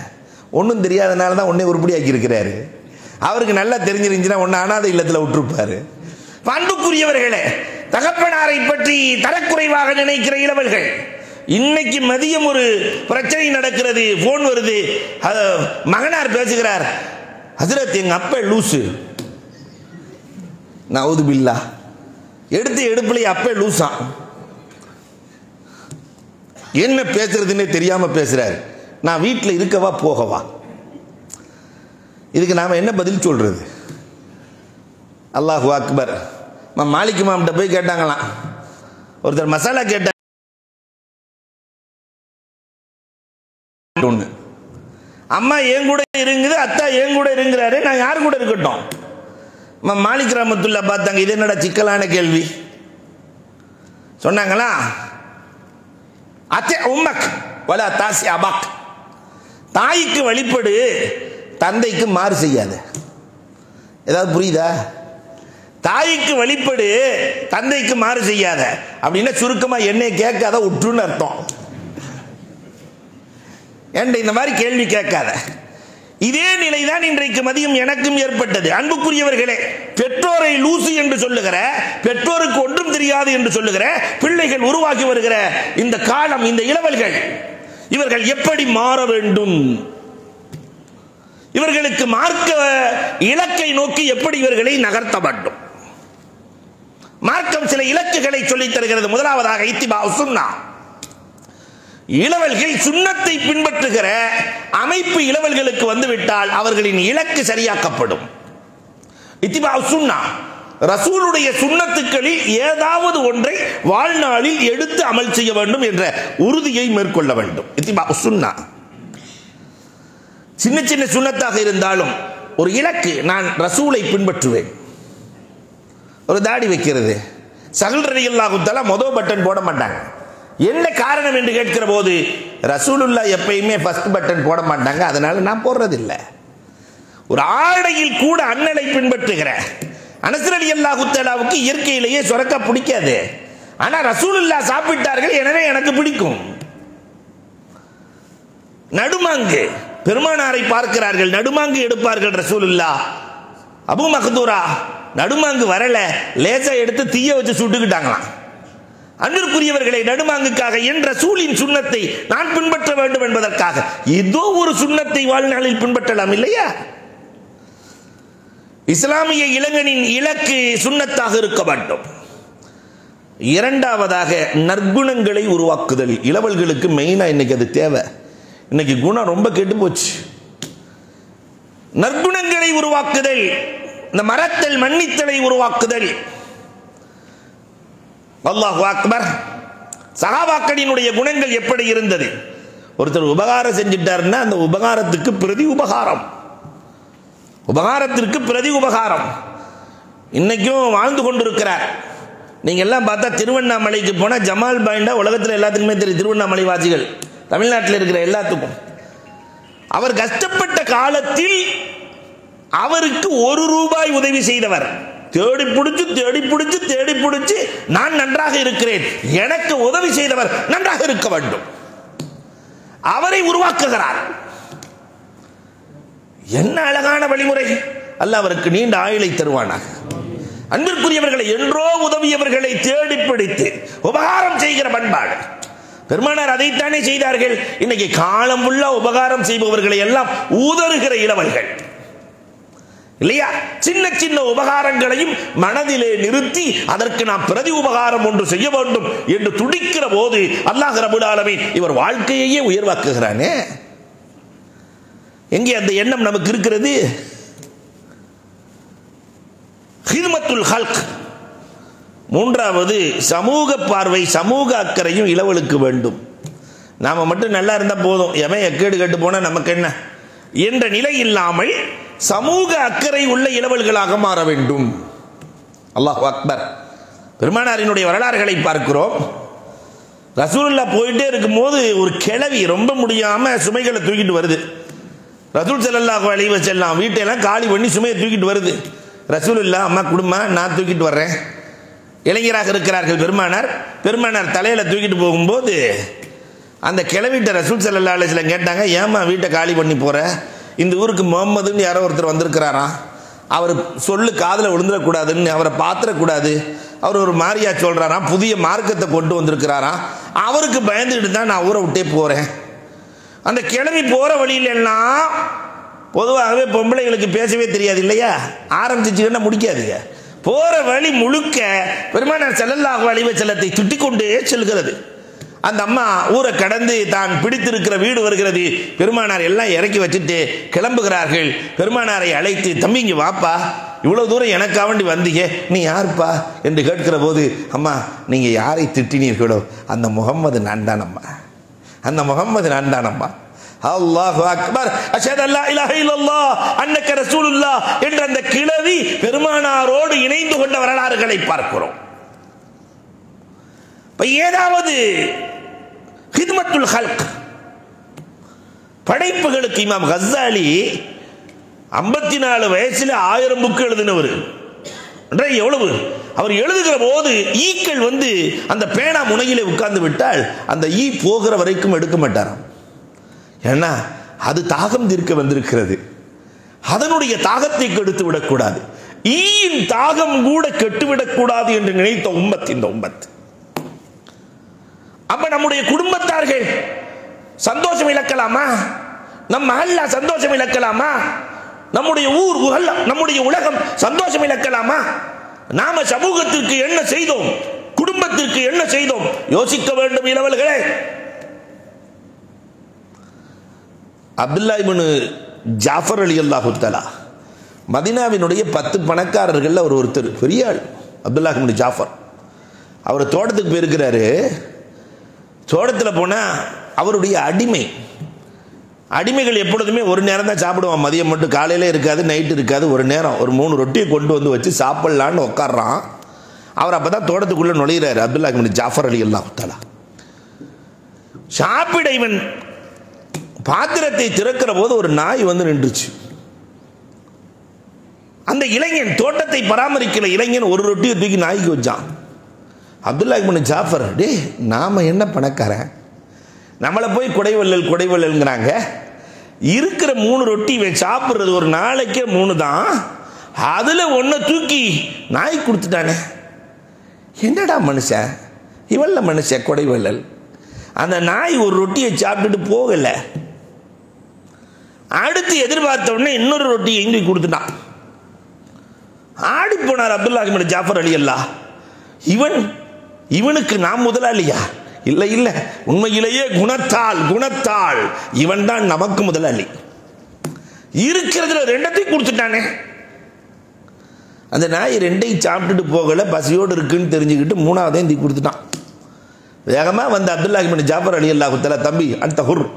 ஒன்றும் தெரியாதனால தான் ஒன்றே உருப்படியாக்கி இருக்கிறாரு அவருக்கு நல்லா தெரிஞ்சிருந்துச்சுன்னா ஒன்று அனாதை இல்லத்தில் விட்டுருப்பாரு. பண்புக்குரியவர்களே தகப்பனாரை பற்றி தரக்குறைவாக நினைக்கிற இளவர்கள் இன்னைக்கு மதியம் ஒரு பிரச்சனை நடக்கிறது போன் வருது. மகனார் பேசுகிறார் ஹசரத் எங்க அப்பா லூசு. நவுது பில்லா எடுத்து எடுப்புலையே அப்ப லூசான் என்ன பேசுறதுன்னே தெரியாம பேசுறாரு. நான் வீட்டில் இருக்கவா போகவா? இதுக்கு நாம என்ன பதில் சொல்றது? அல்லாஹு அக்பர். மாலிக் மாம்கிட்ட போய் கேட்டாங்களாம். ஒருத்தர் மசாலா கேட்ட ஒன்று அம்மா என் கூட இருங்குது அத்தா என் கூட இருங்கிறாரு நான் யார் கூட இருக்கட்டும்? அம்மா மாலிக் பார்த்தாங்க இது என்னடா சிக்கலான கேள்வி? சொன்னாங்களா? அத்தே உம்மக் வல தாசி அபாக். தாய்க்கு வழிபடு தந்தைக்கு மாறு செய்யாது. ஏதாவது புரியுதா? தாய்க்கு வழிபடு தந்தைக்கு மாறு செய்யாத. அப்படின்னா சுருக்கமா என்னை கேட்காத உற்றுன்னு அர்த்தம். என்ற இந்த மாதிரி கேள்வி கேட்காத? இதே நிலைதான் இன்றைக்கு மதியம் எனக்கும் ஏற்பட்டது. அன்புக்குரியவர்களே பெற்றோரை லூசு என்று சொல்லுகிற பெற்றோருக்கு ஒன்றும் தெரியாது என்று சொல்லுகிற பிள்ளைகள் உருவாக்கி வருகிற இந்த காலம் இந்த இளவல்கள் இவர்கள் எப்படி மாற வேண்டும்? இவர்களுக்கு மார்க்க இலக்கை நோக்கி எப்படி இவர்களை நகர்த்த வேண்டும்? மார்க்கம் சில இலக்குகளை சொல்லித் தருகிறது. முதலாவதாக இத்திபா சுன்னா. இளவல்கள் சுண்ணத்தை பின்பற்றுகிற அமைப்பு இளவல்களுக்கு வந்துவிட்டால் அவர்களின் இலக்கு சரியாக்கப்படும். இத்திபா சுன்னா. ரசூலுடைய சுண்ணத்துக்களில் ஏதாவது ஒன்றை வாழ்நாளில் எடுத்து அமல் செய்ய வேண்டும் என்ற உறுதியை மேற்கொள்ள வேண்டும். இத்திபா சுன்னா. சின்ன சின்ன சுண்ணத்தாக இருந்தாலும் ஒரு இலக்கு நான் ரசூலை பின்பற்றுவேன். ஒரு தாடி வைக்கிறது. சகல் ரலியல்லாஹுத்தாலா மொதல் பட்டன் போட மாட்டாங்க. என்ன காரணம் என்று கேட்கிற போது ரசூலுல்லா எப்பயுமே ஃபஸ்ட் பட்டன் போட மாட்டாங்க. அதனால நான் போடுறதில்லை. ஒரு ஆடையில் கூட அண்ணனை பின்பற்றுகிற அனசர் அல்லா குத்தலாவுக்கு இயற்கையிலேயே சுரக்க பிடிக்காது. ஆனா ரசூலுல்லா சாப்பிட்டார்கள் எனவே எனக்கு பிடிக்கும். நடுமாங்கு பெருமானாரை பார்க்கிறார்கள் நடுமாங்கு எடுப்பார்கள் ரசூலுல்லா அபு மகதூரா நடுமாங்கு வரல. லேசா எடுத்து தீய வச்சு சுட்டுக்கிட்டாங்களாம். அன்பிற்குரியவர்களை நடுமாங்குக்காக என்ற சூழின் சுண்ணத்தை நான் பின்பற்ற வேண்டும் என்பதற்காக. ஏதோ ஒரு சுண்ணத்தை வாழ்நாளில் பின்பற்றலாம் இல்லையா? இஸ்லாமிய இளைஞனின் இலக்கு சுண்ணத்தாக இருக்க வேண்டும். இரண்டாவதாக நற்குணங்களை உருவாக்குதல். இளவல்களுக்கு மெயினா இன்னைக்கு அது தேவை. இன்னைக்கு குணம் ரொம்ப கெட்டு போச்சு. நற்குணங்களை உருவாக்குதல். இந்த மரத்தல் மன்னித்தலை உருவாக்குதல். அல்லாஹ் அக்பர் சகாபாக்களினுடைய குணங்கள் எப்படி இருந்தது? ஒருத்தர் உபகாரம் செஞ்சிட்டாருன்னா அந்த உபகாரத்துக்கு பிரதி உபகாரம். உபகாரத்திற்கு பிரதி உபகாரம். இன்னைக்கும் வாழ்ந்து கொண்டிருக்கிறார். நீங்க எல்லாம் பார்த்தா திருவண்ணாமலைக்கு போனா ஜமால் பாயிண்டா உலகத்தில் எல்லாத்துக்குமே தெரியும் திருவண்ணாமலை வாசிகள் தமிழ்நாட்டில் இருக்கிற எல்லாத்துக்கும். அவர் கஷ்டப்பட்ட காலத்தில் அவருக்கு ஒரு ரூபாய் உதவி செய்தவர். தேடி பிடிச்சு தேடி பிடிச்சு தேடி பிடிச்சு நான் நன்றாக இருக்கிறேன். எனக்கு உதவி செய்தவர் நன்றாக இருக்க வேண்டும். அவரை உருவாக்குகிறார். என்ன அழகான வழிமுறை. அல்ல அவருக்கு நீண்ட ஆயுளை தருவானாக. அன்பிற்குரியவர்களை என்றோ உதவியவர்களை தேடி பிடித்து உபகாரம் செய்கிற பண்பாடு. பெருமானார் அதைத்தானே செய்தார்கள். இன்னைக்கு காலம் உள்ள உபகாரம் செய்பவர்களை எல்லாம் ஊதறுகிற இளவல்கள். இல்லையா? சின்ன சின்ன உபகாரங்களையும் மனதிலே நிறுத்தி அதற்கு நாம் பிரதி உபகாரம் ஒன்று செய்ய வேண்டும் என்று துடிக்கிற போது அல்லாஹ் ரபுலாலமே இவர் வாழ்க்கையையே உயர்வாக்குகிறானே. எங்கே அந்த எண்ணம் நமக்கு இருக்கிறது? ஹிதுமத்துல் ஹல்க். மூன்றாவது சமூக பார்வை சமூக அக்கறையும் இளவலுக்கு வேண்டும். நாம மட்டும் நல்லா இருந்தா போதும். எவன் எக்கேடு கட்டு போனா நமக்கு என்ன என்ற நிலை இல்லாமல் சமூக அக்கறை உள்ள இளவல்களாக மாற வேண்டும். அல்லாஹ் அக்பர். பெருமானாரினுடைய வரலாறுகளை பார்க்கிறோம். ரசூல்லா போயிட்டே இருக்கும்போது ஒரு கிளவி ரொம்ப முடியாம சுமைகளை தூக்கிட்டு வருது. ரசூல் செல்லல்லாஹு அலைஹி வஸல்லம் வீட்டையெல்லாம் காலி பண்ணி சுமையை தூக்கிட்டு வருது. ரசூல் இல்லா அம்மா குடும்பம் நான் தூக்கிட்டு வர்றேன். இளைஞராக இருக்கிறார்கள் பெருமானார். பெருமானார் தலையில தூக்கிட்டு போகும்போது அந்த கிளவிட்ட ரசூல் செல்லல்லா அலிஸ்லாம் கேட்டாங்க ஏமா வீட்டை காலி பண்ணி போற? இந்த ஊருக்கு முகம்மதுன்னு யாரோ ஒருத்தர் வந்திருக்கிறாராம் அவர் சொல்லு காதில் விழுந்துடக்கூடாதுன்னு அவரை பார்த்துடக்கூடாது அவர் ஒரு மாரியா சொல்கிறாராம் புதிய மார்க்கத்தை கொண்டு வந்திருக்கிறாராம் அவருக்கு பயந்துக்கிட்டு தான் நான் ஊரை விட்டே போகிறேன் அந்த கிளம்பி போகிற வழியில எல்லாம் பொதுவாகவே பொம்பளைகளுக்கு பேசவே தெரியாது இல்லையா? ஆரம்பிச்சுன்னா முடிக்காதுங்க. போகிற வழி முழுக்க பெருமானார் செல்லல்லாக அலைவ செல்லத்தை துட்டி கொண்டே செல்கிறது. அந்த அம்மா ஊரை கடந்து தான் பிடித்திருக்கிற வீடு வருகிறது. பெருமானார் எல்லாம் இறக்கி வச்சுட்டு கிளம்புகிறார்கள். பெருமானாரை அழைத்து தம்பிங்க வாப்பா. இவ்வளவு தூரம் எனக்காக வேண்டி வந்தீங்க. நீ யாருப்பா? என்று கேட்கிற போது அம்மா நீங்க யாரை திட்டினீர்களோ அந்த முகம்மது நான் தானம்மா அந்த முகம்மது நான் தானம்மா அல்லாஹ் அக்பர். அஷத் அல்லா இலஹ இல்லல்லாஹ் அன்னக்க ரசூலுல்லாஹ் என்ற அந்த கிழவி பெருமானாரோடு இணைந்து கொண்ட வரலாறுகளை பார்க்கிறோம். இப்ப ஏதாவது ஹித்மத்துல் ஹல்க். படைப்புகளுக்கு இமாம் கஸ்ஸாலி ஐம்பத்தி நாலு வயசுல ஆயிரம் புக்கு எழுதினவர். எவ்வளவு? அவர் எழுதுகிற போது ஈக்கள் வந்து அந்த பேனா முனையிலே உட்கார்ந்து விட்டால் அந்த ஈ போகிற வரைக்கும் எடுக்க மாட்டாராம். ஏன்னா அது தாகம் தீர்க்க வந்திருக்கிறது. அதனுடைய தாகத்தை கெடுத்து விடக்கூடாது. ஈயின் தாகம் கூட கெட்டுவிடக்கூடாது என்று நினைத்த உம்பத் இந்த உம்பத்து அப்ப நம்முடைய குடும்பத்தார்கள் சந்தோஷம் இழக்கலாமா? நம் மகல்லா சந்தோஷம் இழக்கலாமா? நம்முடைய ஊர் உகல்ல நம்முடைய உலகம் சந்தோஷம் இழக்கலாமா? நாம சமூகத்திற்கு என்ன செய்தோம்? குடும்பத்திற்கு என்ன செய்தோம்? யோசிக்க வேண்டும் இளவல்களே. அப்துல்லா இபனு ஜாஃபர் அலி அல்லாஹுத்தலா மதினாவினுடைய பத்து பணக்காரர்கள் அவர் ஒருத்தர் பெரிய ஆள் அப்துல்லா இபனு ஜாஃபர். அவர் தோட்டத்துக்கு போயிருக்கிறாரு. தோட்டத்தில் போனால் அவருடைய அடிமை. அடிமைகள் எப்பொழுதுமே ஒரு நேரம் தான் சாப்பிடுவான். மதியம் மட்டும் காலையில் இருக்காது நைட்டு இருக்காது. ஒரு நேரம் ஒரு மூணு ரொட்டியை கொண்டு வந்து வச்சு சாப்பிட்லான்னு உட்காடுறான் அவர் அப்போ தான் தோட்டத்துக்குள்ளே நுழையிறாரு அப்துல்லா இப்னு ஜாஃபர் அலி அல்லாஹு தலா சாப்பிட இவன் பாத்திரத்தை திறக்கிற போது ஒரு நாய் வந்து நின்றுச்சு. அந்த இளைஞன் தோட்டத்தை பராமரிக்கிற இளைஞன் ஒரு ரொட்டியை தூக்கி நாய்க்கு வச்சான். அப்துல்லா இப்னு ஜாஃபர் டே நாம் என்ன பணக்காரன்? நம்மளை போய் குடைவள்ளல் குடைவள்ளல்ங்கிறாங்க. இருக்கிற மூணு ரொட்டி இவன் சாப்பிட்றது ஒரு நாளைக்கே மூணு தான் அதில் ஒன்றை தூக்கி நாய் கொடுத்துட்டானே. என்னடா மனுஷன்? இவல்ல மனுஷன் குடைவள்ளல். அந்த நாய் ஒரு ரொட்டியை சாப்பிட்டுட்டு போகலை. அடுத்து எதிர்பார்த்த உடனே இன்னொரு ரொட்டியை இங்கே கொடுத்துட்டான். ஆடி போனார் அப்துல்லா இப்னு ஜாஃபர் அலி அல்லா இவன் இவனுக்கு நாம் முதலாளியா? இல்லை இல்லை. உண்மையிலேயே குணத்தால் குணத்தால் இவன் தான் நமக்கு முதலாளி. இருக்கிறதுல ரெண்டத்தையும் கொடுத்துட்டானே. அந்த நாய் ரெண்டையும் சாப்பிட்டுட்டு போகல பசியோடு இருக்குன்னு தெரிஞ்சுக்கிட்டு மூணாவதையும் தீ கொடுத்துட்டான். வேகமாக வந்து அப்துல்லா இப்னு ஜாஃபர் அலி அல்லாஹுத்தலா தம்பி அந்த ஹுர்.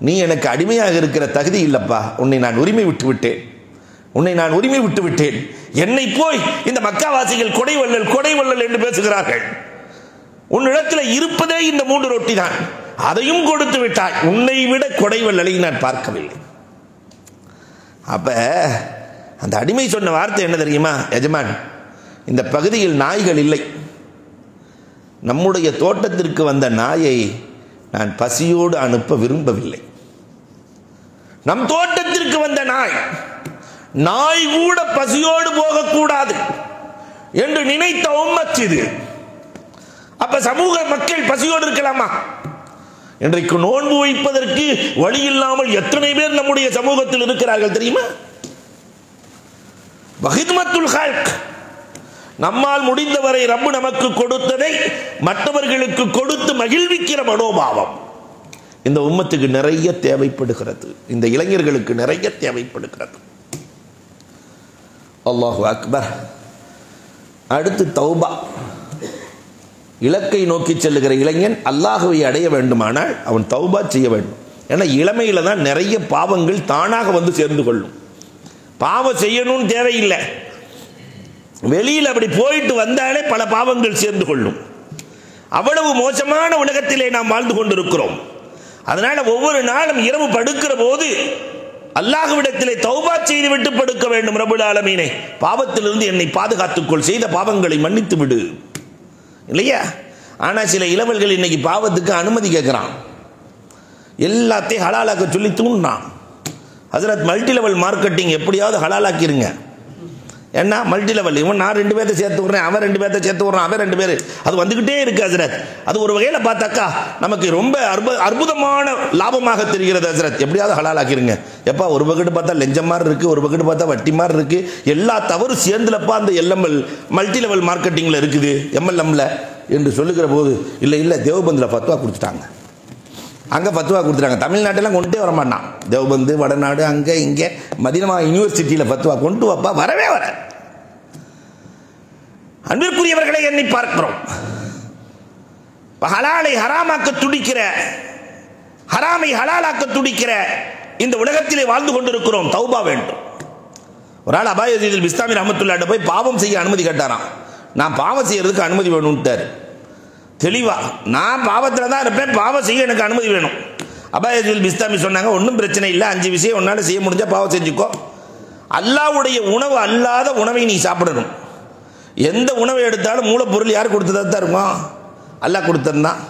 நீ எனக்கு அடிமையாக இருக்கிற தகுதி இல்லைப்பா. உன்னை நான் உரிமை விட்டு விட்டேன். உன்னை நான் உரிமை விட்டு விட்டேன். என்னை போய் இந்த மக்காவாசிகள் கொடை வல்லல் என்று பேசுகிறார்கள். உன்னிடத்தில் இருப்பதே இந்த மூன்று ரொட்டி தான் அதையும் கொடுத்து விட்டாய். உன்னை விட கொடைவள்ளலை நான் பார்க்கவில்லை. அப்ப அந்த அடிமை சொன்ன வார்த்தை என்ன தெரியுமா? எஜமான் இந்த பகுதியில் நாய்கள் இல்லை. நம்முடைய தோட்டத்திற்கு வந்த நாயை நான் பசியோடு அனுப்ப விரும்பவில்லை. நம் தோட்டத்திற்கு வந்த நாய் நாய் கூட பசியோடு போகக்கூடாது என்று நினைத்த உம்மத் இது. அப்ப சமூக மக்கள் பசியோடு இருக்கலாமா? இன்றைக்கு நோன்பு வைப்பதற்கு வழி இல்லாமல் எத்தனை பேர் நம்முடைய சமூகத்தில் இருக்கிறார்கள் தெரியுமா? வஹித்மத்துல் நம்மால் முடிந்தவரை ரப்பு நமக்கு கொடுத்ததை மற்றவர்களுக்கு கொடுத்து மகிழ்விக்கிற மனோபாவம். இந்த உம்மத்துக்கு நிறைய தேவைப்படுகிறது. இந்த இளைஞர்களுக்கு நிறைய தேவைப்படுகிறது. அல்லாஹு அக்பர். அடுத்து தௌபா. இலக்கை நோக்கி செல்லுகிற இளைஞன் அல்லாஹுவை அடைய வேண்டுமானால் அவன் தௌபா செய்ய வேண்டும். ஏன்னா இளமையில தான் நிறைய பாவங்கள் தானாக வந்து சேர்ந்து கொள்ளும். பாவம் செய்யணும்னு தேவையில்லை. வெளியில் அப்படி போயிட்டு வந்தாலே பல பாவங்கள் சேர்ந்து கொள்ளும். அவ்வளவு மோசமான உலகத்திலே நாம் வாழ்ந்து கொண்டிருக்கிறோம். அதனால ஒவ்வொரு நாளும் இரவு படுக்கிற போது அல்லாஹுவிடத்திலே தௌபா செய்து விட்டு படுக்க வேண்டும் ரபுல் ஆலமீனே. பாவத்திலிருந்து என்னை பாதுகாத்துக்கொள். செய்த பாவங்களை மன்னித்து விடு. இல்லையா? ஆனால் சில இளவல்கள் இன்னைக்கு பாவத்துக்கு அனுமதி கேட்குறான் எல்லாத்தையும் ஹலாலாக்க சொல்லி தூண்டான் ஹசரத் மல்டி லெவல் மார்க்கெட்டிங் எப்படியாவது ஹலாலாக்கிருங்க. ஏன்னா மல்டி லெவல் இவன் நான் ரெண்டு பேர்த்த சேர்த்து விட்றேன் அவன் ரெண்டு பேர்த்த சேர்த்து விட்றான் அவன் ரெண்டு பேர். அது வந்துக்கிட்டே இருக்கு ஹசரத். அது ஒரு வகையில் பார்த்தாக்கா நமக்கு ரொம்ப அற்பு அற்புதமான லாபமாக தெரிகிறது ஹசரத். எப்படியாவது ஹலாலாக்கிருங்க. எப்பா ஒரு பக்கெட்டு பார்த்தா லெஞ்சம் மாதிரி இருக்கு ஒரு பக்கெட்டு பார்த்தா வட்டி மாதிரி இருக்கு. எல்லா தவறு சேர்ந்துலப்பா அந்த எல்எம்எல் மல்டி லெவல் மார்க்கெட்டிங்கில் இருக்குது எம்எல்எம்ல என்று சொல்லுகிற போது இல்லை இல்லை தேவபந்தில் பத்துவா கொடுத்துட்டாங்க. அங்கே பத்துவா கொடுத்துட்டாங்க. தமிழ்நாட்டெல்லாம் கொண்டுட்டே வர மாட்டான் தேவபந்து வடநாடு அங்கே இங்கே மதினமா யூனிவர்சிட்டியில் பத்துவா கொண்டு வாப்பா வரவே வர அன்பிற்குரியவர்களை எண்ணி பார்க்கிறோம். ஹலாலை ஹராமாக்க துடிக்கிற ஹராமை ஹலாலாக்க துடிக்கிற இந்த உலகத்திலே வாழ்ந்து கொண்டிருக்கிறோம். தௌபா வேண்டும். ஒரு ஆள் அபாயத்தில் பிஸ்தாமி ரஹமத்துல்லாட்ட போய் பாவம் செய்ய அனுமதி கேட்டாராம். நான் பாவம் செய்யறதுக்கு அனுமதி வேணும்ட்டார். தெளிவாக நான் பாவத்தில் தான் இருப்பேன் பாவம் செய்ய எனக்கு அனுமதி வேணும். அபாயத்தில் பிஸ்தாமி சொன்னாங்க ஒன்றும் பிரச்சனை இல்லை அஞ்சு விஷயம் உன்னால் செய்ய முடிஞ்சால் பாவம் செஞ்சுக்கோ. அல்லாவுடைய உணவு அல்லாத உணவை நீ சாப்பிடணும். எந்த உணவை எடுத்தாலும் மூலப்பொருள் யார் கொடுத்ததா தான் இருக்கும்? அல்லாஹ் கொடுத்ததுதான்.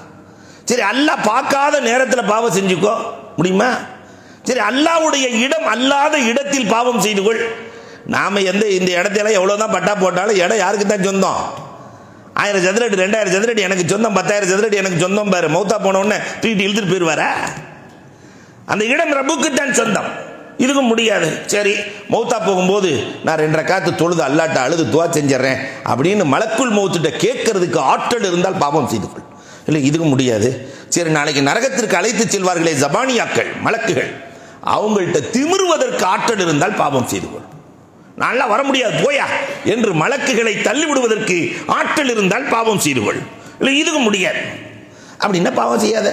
சரி அல்லாஹ் பார்க்காத நேரத்தில் பாவம் செஞ்சுக்கோ. முடியுமா? சரி அல்லாவுடைய இடம் அல்லாத இடத்தில் பாவம் செய்து கொள். நாம எந்த இந்த இடத்தையெல்லாம் எவ்வளோ தான் பட்டா போட்டாலும் இடம் யாருக்கு தான் சொந்தம்? ஆயிரம் சதுரடி ரெண்டாயிரம் சதுரடி எனக்கு சொந்தம் பத்தாயிரம் சதுரடி எனக்கு சொந்தம் பாரு. மௌத்தா போன உடனே தூக்கிட்டு இழுத்துட்டு போயிடுவாரா அந்த இடம் ரபுக்குத்தான் சொந்தம். இதுக்கும் முடியாது. சரி மௌத்தா போகும்போது நான் ரெண்டரை காத்து தொழுது அல்லாட்ட அழுது துவா செஞ்சிடறேன் அப்படின்னு மலக்குள் மௌத்துட்ட கேட்கறதுக்கு ஆற்றல் இருந்தால் பாவம் செய்து கொள். இல்லை இதுக்கும் முடியாது. சரி நாளைக்கு நரகத்திற்கு அழைத்து செல்வார்களே ஜபானியாக்கள் மலக்குகள். அவங்கள்ட்ட திமிருவதற்கு ஆற்றல் இருந்தால் பாவம் செய்து கொள். நல்லா வர முடியாது போயா? என்று மலக்குகளை தள்ளிவிடுவதற்கு ஆற்றல் இருந்தால் பாவம் செய்துகொள். இல்லை இதுக்கு முடியாது. அப்படின்னா பாவம் செய்யாத?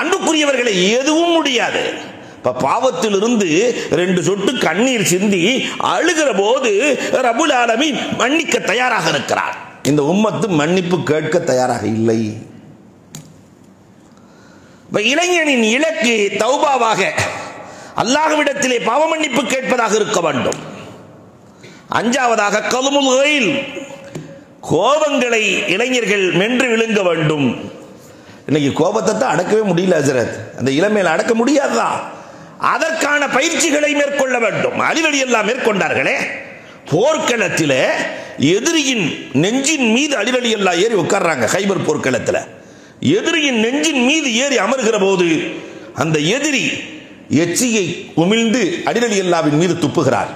அன்புக்குரியவர்களை எதுவும் முடியாது. இப்போ பாவத்திலிருந்து ரெண்டு சொட்டு கண்ணீர் சிந்தி அழுகிற போது ரபுல் ஆலமி மன்னிக்க தயாராக இருக்கிறார். இந்த உம்மத்து மன்னிப்பு கேட்க தயாராக இல்லை. இப்போ இளைஞனின் இலக்கு தௌபாவாக அல்லாஹ்விடத்திலே பாவ மன்னிப்பு கேட்பதாக இருக்க வேண்டும். அஞ்சாவதாக கலுமுல் கோபங்களை இளைஞர்கள் மென்று விழுங்க வேண்டும். இன்னைக்கு கோபத்தை தான் அடக்கவே முடியல ஹசரத். அந்த இளமையில் அடக்க முடியாதுதான் அதற்கான பயிற்சிகளை மேற்கொள்ள வேண்டும். அலிவழி எல்லாம் மேற்கொண்டார்களே. போர்க்களத்தில் எதிரியின் நெஞ்சின் மீது அழிவழி எல்லாம் ஏறி உட்கார்றாங்க ஹைபர் போர்க்களத்தில். எதிரியின் நெஞ்சின் மீது ஏறி அமர்கிற போது அந்த எதிரி எச்சியை உமிழ்ந்து அடிரலி அல்லாவின் மீது துப்புகிறார்.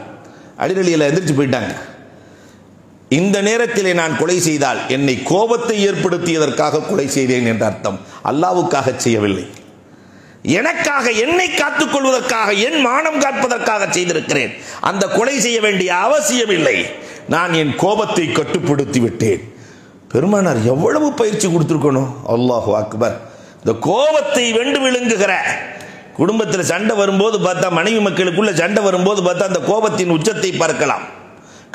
அடிரலி அல்லா எந்திரிச்சு போயிட்டாங்க. இந்த நேரத்திலே நான் கொலை செய்தால் என்னை கோபத்தை ஏற்படுத்தியதற்காக கொலை செய்தேன் என்ற அர்த்தம். அல்லாவுக்காக செய்யவில்லை. எனக்காக என்னை காத்துக் கொள்வதற்காக என் மானம் காப்பதற்காக செய்திருக்கிறேன். அந்த கொலை செய்ய வேண்டிய அவசியம் இல்லை நான் என் கோபத்தை கட்டுப்படுத்தி விட்டேன் பெருமானார் எவ்வளவு பயிற்சி கொடுத்துருக்கணும்? அல்லாஹு அக்பர். இந்த கோபத்தை வெண்டு விழுங்குகிற குடும்பத்தில் சண்டை வரும்போது பார்த்தா மனைவி மக்களுக்குள்ள சண்டை வரும்போது பார்த்தா அந்த கோபத்தின் உச்சத்தை பார்க்கலாம்.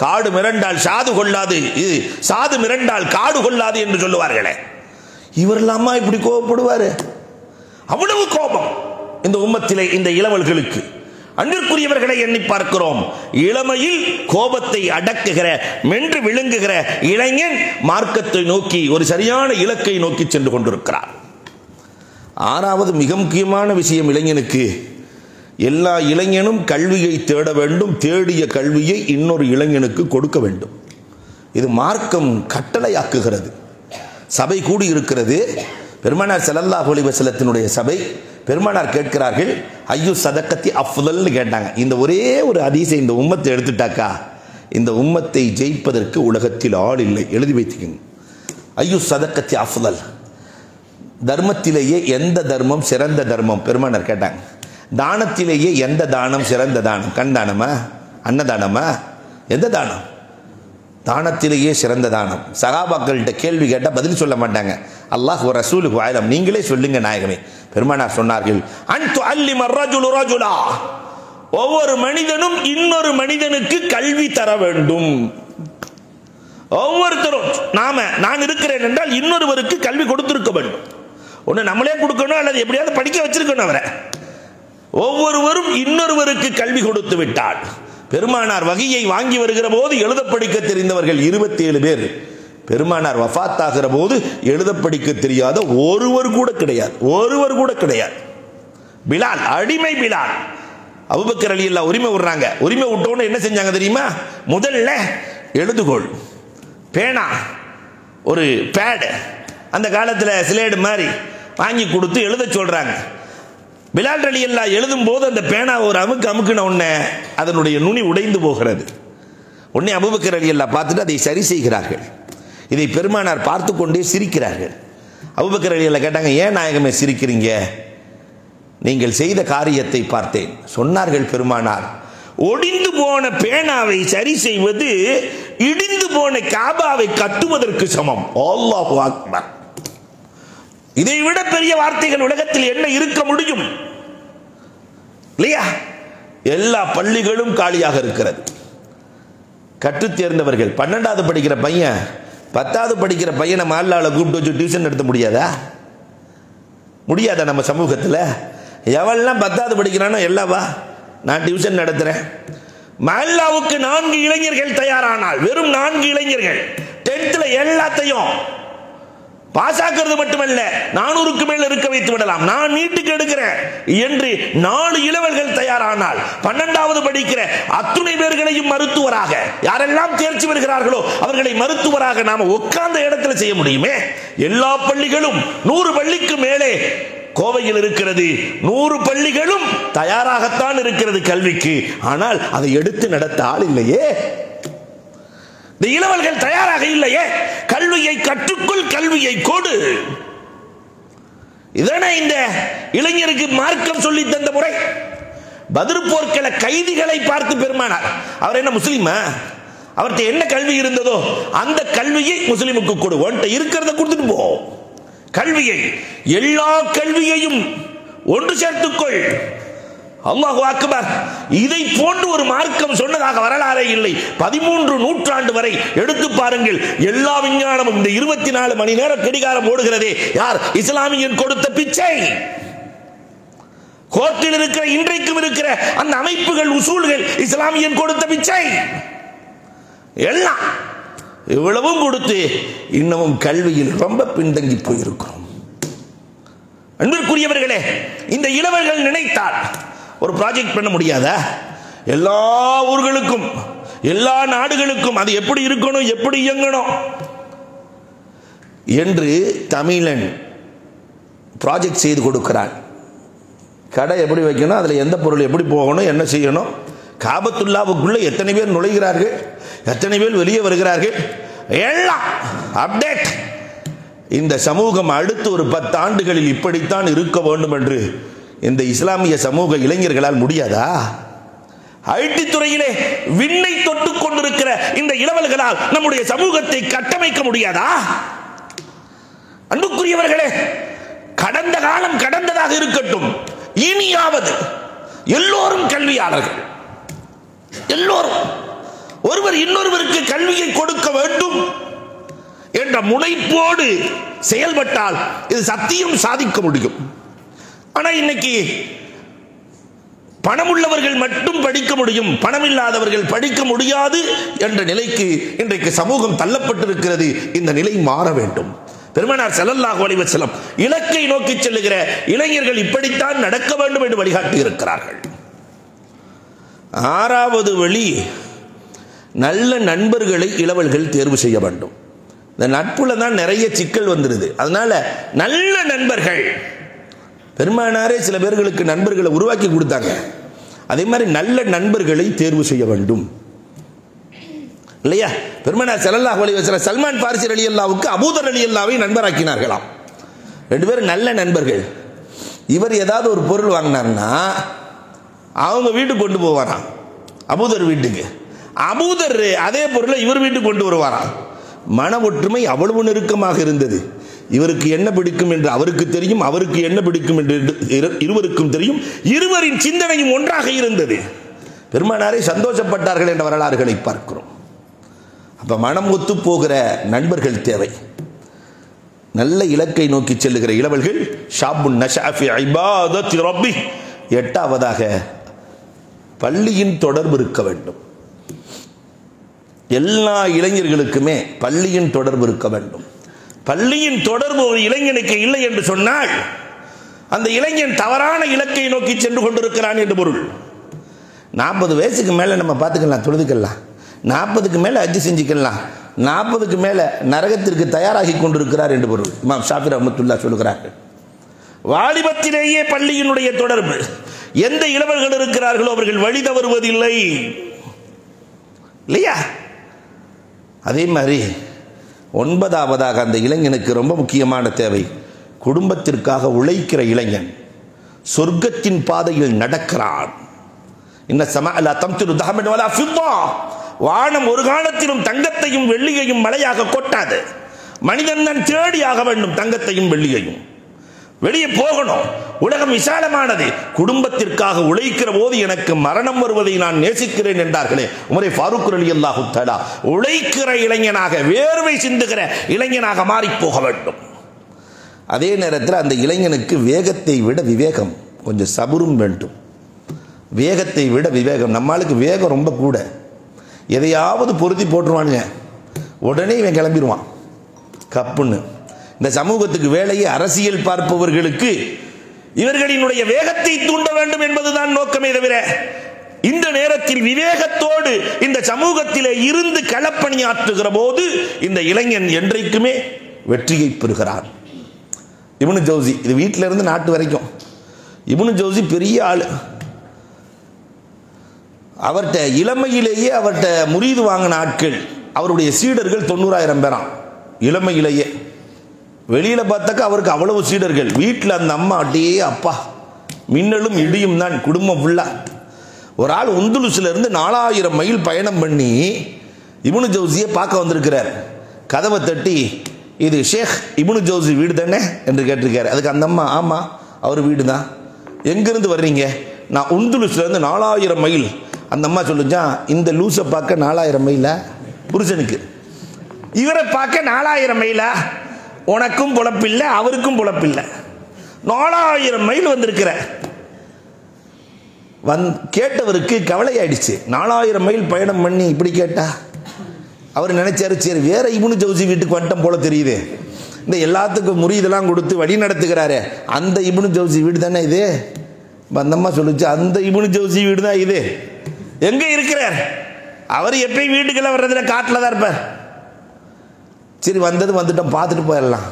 காடு மிரண்டால் சாது கொள்ளாது. இது சாது மிரண்டால் காடு கொள்ளாது என்று சொல்லுவார்களே. இவரெல்லாமா இப்படி கோபப்படுவாரு? அவ்வளவு கோபம் இந்த உம்மத்திலே இந்த இளவல்களுக்கு. அன்பிற்குரியவர்களை எண்ணி பார்க்கிறோம். இளமையில் கோபத்தை அடக்குகிற மென்று விழுங்குகிற இளைஞன் மார்க்கத்தை நோக்கி ஒரு சரியான இலக்கை நோக்கி சென்று கொண்டிருக்கிறார். ஆறாவது மிக முக்கியமான விஷயம் இளைஞனுக்கு. எல்லா இளைஞனும் கல்வியை தேட வேண்டும் தேடிய கல்வியை இன்னொரு இளைஞனுக்கு கொடுக்க வேண்டும். இது மார்க்கம் கட்டளையாக்குகிறது. சபை கூடி இருக்கிறது பெருமானார் செலல்லா ஹோலிவசலத்தினுடைய சபை. பெருமானார் கேட்கிறார்கள் ஐயோ சதக்கத்தி அஃதல்னு கேட்டாங்க. இந்த ஒரே ஒரு அதிசை இந்த உம்மத்தை எடுத்துட்டாக்கா இந்த உம்மத்தை ஜெயிப்பதற்கு உலகத்தில் ஆள் இல்லை. எழுதி வைத்துக்கங்க. ஐயோ சதக்கத்தி அஃதல் தர்மத்திலேயே எந்த தர்மம் சிறந்த தர்மம்? பெருமானர் கேட்டாங்க. தானத்திலேயே எந்த தானம் சிறந்த தானம்? கண் தானமா? அன்னதானமா எந்த தானம்? தானத்திலேயே சிறந்த தானம். சகாபாக்கள்கிட்ட கேள்வி கேட்டால் பதில் சொல்ல மாட்டாங்க. அல்லாஹ் ஒரு ரசூலுக்கு ஆயிரம் நீங்களே சொல்லுங்க நாயகமே. பெருமானார் சொன்னார்கள் அன்து அல்லி மர்ரஜுலு ரஜுலா. ஒவ்வொரு மனிதனும் இன்னொரு மனிதனுக்கு கல்வி தர வேண்டும். ஒவ்வொருத்தரும் நாம நான் இருக்கிறேன் என்றால் இன்னொருவருக்கு கல்வி கொடுத்திருக்க வேண்டும். ஒன்று நம்மளே கொடுக்கணும் அல்லது எப்படியாவது படிக்க வச்சிருக்கணும் அவரை. ஒவ்வொருவரும் இன்னொருவருக்கு கல்வி கொடுத்து விட்டார். பெருமானார் வகையை வாங்கி வருகிற போது எழுத படிக்க தெரிந்தவர்கள் இருபத்தி ஏழு பேர். பெருமானார் வஃத் ஆகிற போது எழுத படிக்க தெரியாத ஒருவர் கூட கிடையாது. ஒருவர் கூட கிடையாது. பிலால் அடிமை பிலால். அபுபக்கர் அலி எல்லாம் உரிமை விடுறாங்க. உரிமை விட்டோன்னு என்ன செஞ்சாங்க தெரியுமா? முதல்ல எழுதுகோள். பேனா ஒரு பேடு அந்த காலத்தில் சிலேடு மாதிரி வாங்கி கொடுத்து எழுத சொல்கிறாங்க பிலால் அலி அல்லா எழுதும் போது அந்த பேனா ஒரு அமுக்கு அமுக்குன உடனே அதனுடைய நுனி உடைந்து போகிறது. உடனே அபுபக்கர் அலி அல்லா பார்த்துட்டு அதை சரி செய்கிறார்கள். இதை பெருமானார் பார்த்து கொண்டே சிரிக்கிறார்கள். அபுபக்கர் அலி அல்லா கேட்டாங்க ஏன் நாயகமே சிரிக்கிறீங்க? நீங்கள் செய்த காரியத்தை பார்த்தேன். சொன்னார்கள் பெருமானார் ஒடிந்து போன பேனாவை சரி செய்வது இடிந்து போன காபாவை கட்டுவதற்கு சமம். அல்லாஹு அக்பர். இதை விட பெரிய வார்த்தைகள் உலகத்தில் என்ன இருக்க முடியும்? இல்லையா? எல்லா பள்ளிகளும் காலியாக இருக்கிறது. கற்றுத் தேர்ந்தவர்கள் பன்னெண்டாவது படிக்கிற பையன் பத்தாவது படிக்கிற பையனை மால்லாவில் கூப்பிட்டு வச்சு டியூஷன் நடத்த முடியாதா? முடியாதா நம்ம சமூகத்தில்? எவெல்லாம் பத்தாவது படிக்கிறானோ எல்லாவா நான் டியூஷன் நடத்துகிறேன் மல்லாவுக்கு நான்கு இளைஞர்கள் தயாரானால் வெறும் நான்கு இளைஞர்கள் டென்த்தில் எல்லாத்தையும் பாஸ் ஆக்குறது மட்டுமல்ல நானூறுக்கு மேல் இருக்க வைத்து விடலாம். நான் நீட்டுக்கு எடுக்கிறேன். என்று நாலு இளவல்கள் தயாரானால் பன்னெண்டாவது படிக்கிற அத்துணை பேர்களையும் மருத்துவராக யாரெல்லாம் தேர்ச்சி பெறுகிறார்களோ அவர்களை மருத்துவராக நாம உட்கார்ந்த இடத்துல செய்ய முடியுமே? எல்லா பள்ளிகளும் நூறு பள்ளிக்கு மேலே கோவையில் இருக்கிறது. நூறு பள்ளிகளும் தயாராகத்தான் இருக்கிறது கல்விக்கு. ஆனால் அதை எடுத்து நடத்த ஆள் இல்லையே. இந்த இளவல்கள் தயாராக இல்லையே? கல்வியை கற்றுக்கொள் கல்வியை கொடு. இதனை இந்த இளைஞருக்கு மார்க்கம் சொல்லி தந்த முறை. பதிர் போர்க்கள கைதிகளை பார்த்து பெருமானார். அவர் என்ன முஸ்லீமா? அவர்கிட்ட என்ன கல்வி இருந்ததோ அந்த கல்வியை முஸ்லிமுக்கு கொடு. உன்கிட்ட இருக்கிறத கொடுத்துட்டு போ. கல்வியை எல்லா கல்வியையும் ஒன்று சேர்த்துக்கொள். அல்லாஹு அக்பர் இதை போன்று ஒரு மார்க்கம் சொன்னதாக வரலாறே இல்லை. பதிமூன்று நூற்றாண்டு வரை எடுத்து பாருங்கள் எல்லா விஞ்ஞானமும் இந்த இருபத்தி நாலு மணி நேரம் கடிகாரம் ஓடுகிறதே. யார்? இஸ்லாமியன் கொடுத்த பிச்சை. கோர்ட்டில் இருக்கிற இன்றைக்கும் இருக்கிற அந்த அமைப்புகள் உசூல்கள் இஸ்லாமியன் கொடுத்த பிச்சை. எல்லாம் இவ்வளவும் கொடுத்து இன்னமும் கல்வியில் ரொம்ப பின்தங்கி போயிருக்கிறோம். அன்பிற்குரியவர்களே இந்த இளவர்கள் நினைத்தால் ஒரு ப்ராஜெக்ட் பண்ண முடியாதா? எல்லா ஊர்களுக்கும் எல்லா நாடுகளுக்கும் அது எப்படி இருக்கணும் எப்படி இயங்கணும்? என்று தமிழன் ப்ராஜெக்ட் செய்து கொடுக்கிறான். கடை எப்படி வைக்கணும் அதில் எந்த பொருள் எப்படி போகணும் என்ன செய்யணும்? காபத்துல்லாவுக்குள்ளே எத்தனை பேர் நுழைகிறார்கள்? எத்தனை பேர் வெளியே வருகிறார்கள்? எல்லாம் அப்டேட் இந்த சமூகம் அடுத்து ஒரு பத்து ஆண்டுகளில் இப்படித்தான் இருக்க வேண்டும் என்று இந்த இஸ்லாமிய சமூக இளைஞர்களால் முடியாதா? ஐடி துறையிலே விண்ணை தொட்டு கொண்டிருக்கிற இந்த இளவல்களால் நம்முடைய சமூகத்தை கட்டமைக்க முடியாதா? அன்புக்குரியவர்களே கடந்த காலம் கடந்ததாக இருக்கட்டும். இனியாவது எல்லோரும் கல்வியாளர்கள். எல்லோரும். ஒருவர் இன்னொருவருக்கு கல்வியை கொடுக்க வேண்டும் என்ற முனைப்போடு செயல்பட்டால் இது சத்தியம் சாதிக்க முடியும். ஆனா இன்னைக்கு பணம் உள்ளவர்கள் மட்டும் படிக்க முடியும் பணம் இல்லாதவர்கள் படிக்க முடியாது என்ற நிலைக்கு இன்றைக்கு சமூகம் தள்ளப்பட்டிருக்கிறது. இந்த நிலை மாற வேண்டும். பெருமனார் செல்லல்லாஹு அலைஹி செல்லம் இலக்கை நோக்கி செல்லுகிற இளைஞர்கள் இப்படித்தான் நடக்க வேண்டும் என்று வழிகாட்டி இருக்கிறார்கள் ஆறாவது வழி நல்ல நண்பர்களை இளவல்கள் தேர்வு செய்ய வேண்டும். இந்த நட்புல தான் நிறைய சிக்கல் வந்துடுது அதனால நல்ல நண்பர்கள் பெருமானாரே சில பேர்களுக்கு நண்பர்களை உருவாக்கி கொடுத்தாங்க. அதே மாதிரி நல்ல நண்பர்களை தேர்வு செய்ய வேண்டும். இல்லையா? பெருமனார் செலல்லா அலைஹி வசல சல்மான் பாரிசி அலி அல்லாவுக்கு அபூதர் அலி அல்லாவை நண்பராக்கினார்களாம். ரெண்டு பேரும் நல்ல நண்பர்கள். இவர் ஏதாவது ஒரு பொருள் வாங்கினார்னா அவங்க வீட்டுக்கு கொண்டு போவாராம். அபூதர் வீட்டுக்கு. அபூதர் அதே பொருளை இவர் வீட்டுக்கு கொண்டு வருவாராம். மன ஒற்றுமை அவ்வளவு நெருக்கமாக இருந்தது. இவருக்கு என்ன பிடிக்கும் என்று அவருக்கு தெரியும் அவருக்கு என்ன பிடிக்கும் என்று இரு- இருவருக்கும் தெரியும். இருவரின் சிந்தனையும் ஒன்றாக இருந்தது. பெருமானாரை சந்தோஷப்பட்டார்கள் என்ற வரலாறுகளை பார்க்கிறோம். அப்ப மனம் ஒத்து போகிற நண்பர்கள் தேவை. நல்ல இலக்கை நோக்கி செல்லுகிற இளவல்கள் ஷாபுன் நஷாஃபி ஐபாதத்தி ரப்பி எட்டாவதாக பள்ளியின் தொடர்பு இருக்க வேண்டும். எல்லா இளைஞர்களுக்குமே பள்ளியின் தொடர்பு இருக்க வேண்டும். பள்ளியின் தொடர்பு ஒரு இளைஞனுக்கு இல்லை என்று சொன்னால் அந்த இளைஞன் தவறான இலக்கை நோக்கி சென்று கொண்டிருக்கிறான் என்று பொருள். நாற்பது வயசுக்கு மேலே நம்ம பார்த்துக்கலாம் தொழுதுக்கலாம். நாற்பதுக்கு மேலே அஜி செஞ்சுக்கலாம். நாற்பதுக்கு மேலே நரகத்திற்கு தயாராகி கொண்டிருக்கிறார் என்று பொருள். இமாம் ஷாஃபி ரஹமத்துல்லா சொல்லுகிறார்கள் வாலிபத்திலேயே பள்ளியினுடைய தொடர்பு. எந்த இளவர்கள் இருக்கிறார்களோ அவர்கள் வழி தவறுவதில்லை. இல்லையா? அதே மாதிரி ஒன்பதாவதாக அந்த இளைஞனுக்கு ரொம்ப முக்கியமான தேவை. குடும்பத்திற்காக உழைக்கிற இளைஞன் சொர்க்கத்தின் பாதையில் நடக்கிறான். இன்ன சம அல்ல தம்திரு தஹமன் ஃபித்தா. வானம் ஒரு காலத்திலும் தங்கத்தையும் வெள்ளியையும் மழையாக கொட்டாது. மனிதன் தான் தேடியாக வேண்டும் தங்கத்தையும் வெள்ளியையும். வெளியே போகணும். உலகம் விசாலமானது. குடும்பத்திற்காக உழைக்கிற போது எனக்கு மரணம் வருவதை நான் நேசிக்கிறேன் என்றார்களே. உமரை ஃபாரூக் அலி அல்லாஹு தலா உழைக்கிற இளைஞனாக வேர்வை சிந்துகிற இளைஞனாக மாறி போக வேண்டும். அதே நேரத்தில் அந்த இளைஞனுக்கு வேகத்தை விட விவேகம் கொஞ்சம் சபுரும் வேண்டும். வேகத்தை விட விவேகம். நம்மளுக்கு வேகம் ரொம்ப கூட. எதையாவது பொருத்தி போட்டுருவானுங்க. உடனே இவன் கிளம்பிடுவான். கப்புன்னு. இந்த சமூகத்துக்கு வேலையை அரசியல் பார்ப்பவர்களுக்கு இவர்களினுடைய வேகத்தை தூண்ட வேண்டும் என்பதுதான் நோக்கமே தவிர இந்த நேரத்தில் விவேகத்தோடு இந்த சமூகத்திலே இருந்து களப்பணியாற்றுகிற போது இந்த இளைஞன் என்றைக்குமே வெற்றியை பெறுகிறான். இவனு ஜோசி இது வீட்டில இருந்து நாட்டு வரைக்கும். இவனு ஜோசி பெரிய ஆள். அவர்கிட்ட இளமையிலேயே அவர்கிட்ட முறிது வாங்கின ஆட்கள் அவருடைய சீடர்கள் தொண்ணூறாயிரம் பேராம். இளமையிலேயே. வெளியில் பார்த்தாக்கா அவருக்கு அவ்வளவு சீடர்கள். வீட்டில் அந்த அம்மா அப்படியே அப்பா. மின்னலும் இடியும் தான் குடும்பம் ஃபுல்லாக ஒரு ஆள் உந்துலுசுலேருந்து நாலாயிரம் மைல் பயணம் பண்ணி இபுனு ஜவுசியை பார்க்க வந்திருக்கிறார். கதவை தட்டி இது ஷேக் இபுனு ஜவுசி வீடு தானே? என்று கேட்டிருக்காரு. அதுக்கு அந்த அம்மா ஆமாம் அவர் வீடு தான். எங்கேருந்து வர்றீங்க? நான் உந்துலுசிலேருந்து நாலாயிரம் மைல். அந்த அம்மா சொல்லுச்சா இந்த லூஸை பார்க்க நாலாயிரம் மைலா? புருஷனுக்கு. இவரை பார்க்க நாலாயிரம் மைலா? உனக்கும் பொழப்பில்லை அவருக்கும் பொழப்பில்லை. நாலாயிரம் மைல் வந்திருக்கிற. வந் கேட்டவருக்கு கவலை ஆயிடுச்சு நாலாயிரம் மைல் பயணம் பண்ணி இப்படி கேட்டா? அவர் நினைச்சாரு சரி வேற இவனு ஜவுசி வீட்டுக்கு வந்துட்டோம் போல தெரியுது. இந்த எல்லாத்துக்கும் முறியதெல்லாம் கொடுத்து வழி நடத்துகிறாரு. அந்த இபுனு ஜவுசி வீடு தானே இது? பந்தம்மா சொல்லுச்சு அந்த இபுனு ஜவுசி வீடு தான் இது. எங்க இருக்கிறார்? அவர் எப்பயும் வீட்டுக்கெல்லாம் வர்றதுல காட்டில் தான் இருப்பார். சரி வந்தது வந்துட்டோம் பார்த்துட்டு போயிடலாம்.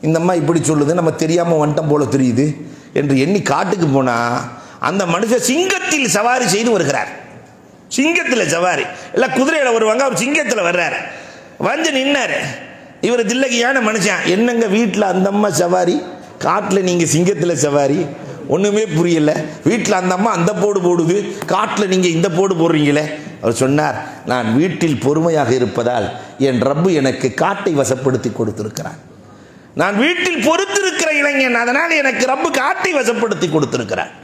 இந்த அம்மா இப்படி சொல்லுது நம்ம தெரியாமல் வந்துட்டோம் போல தெரியுது என்று எண்ணி காட்டுக்கு போனால் அந்த மனுஷன் சிங்கத்தில் சவாரி செய்து வருகிறார். சிங்கத்தில் சவாரி. இல்லை குதிரையில் வருவாங்க அவர் சிங்கத்தில் வர்றார். வந்து நின்னார். இவர் தில்லகியான மனுஷன். என்னங்க வீட்டில் அந்த அம்மா சவாரி? காட்டில் நீங்கள் சிங்கத்தில் சவாரி? ஒன்றுமே புரியல. வீட்டில் அந்த அம்மா அந்த போடு போடுது. காட்டில் நீங்கள் இந்த போடு போடுறீங்களே? அவர் சொன்னார் நான் வீட்டில் பொறுமையாக இருப்பதால் என் ரப்பு எனக்கு காட்டை வசப்படுத்தி கொடுத்திருக்கிறான் நான் வீட்டில் பொறுத்திருக்கிற இளைஞன் அதனால் எனக்கு ரப்பு காட்டை வசப்படுத்தி கொடுத்திருக்கிறான்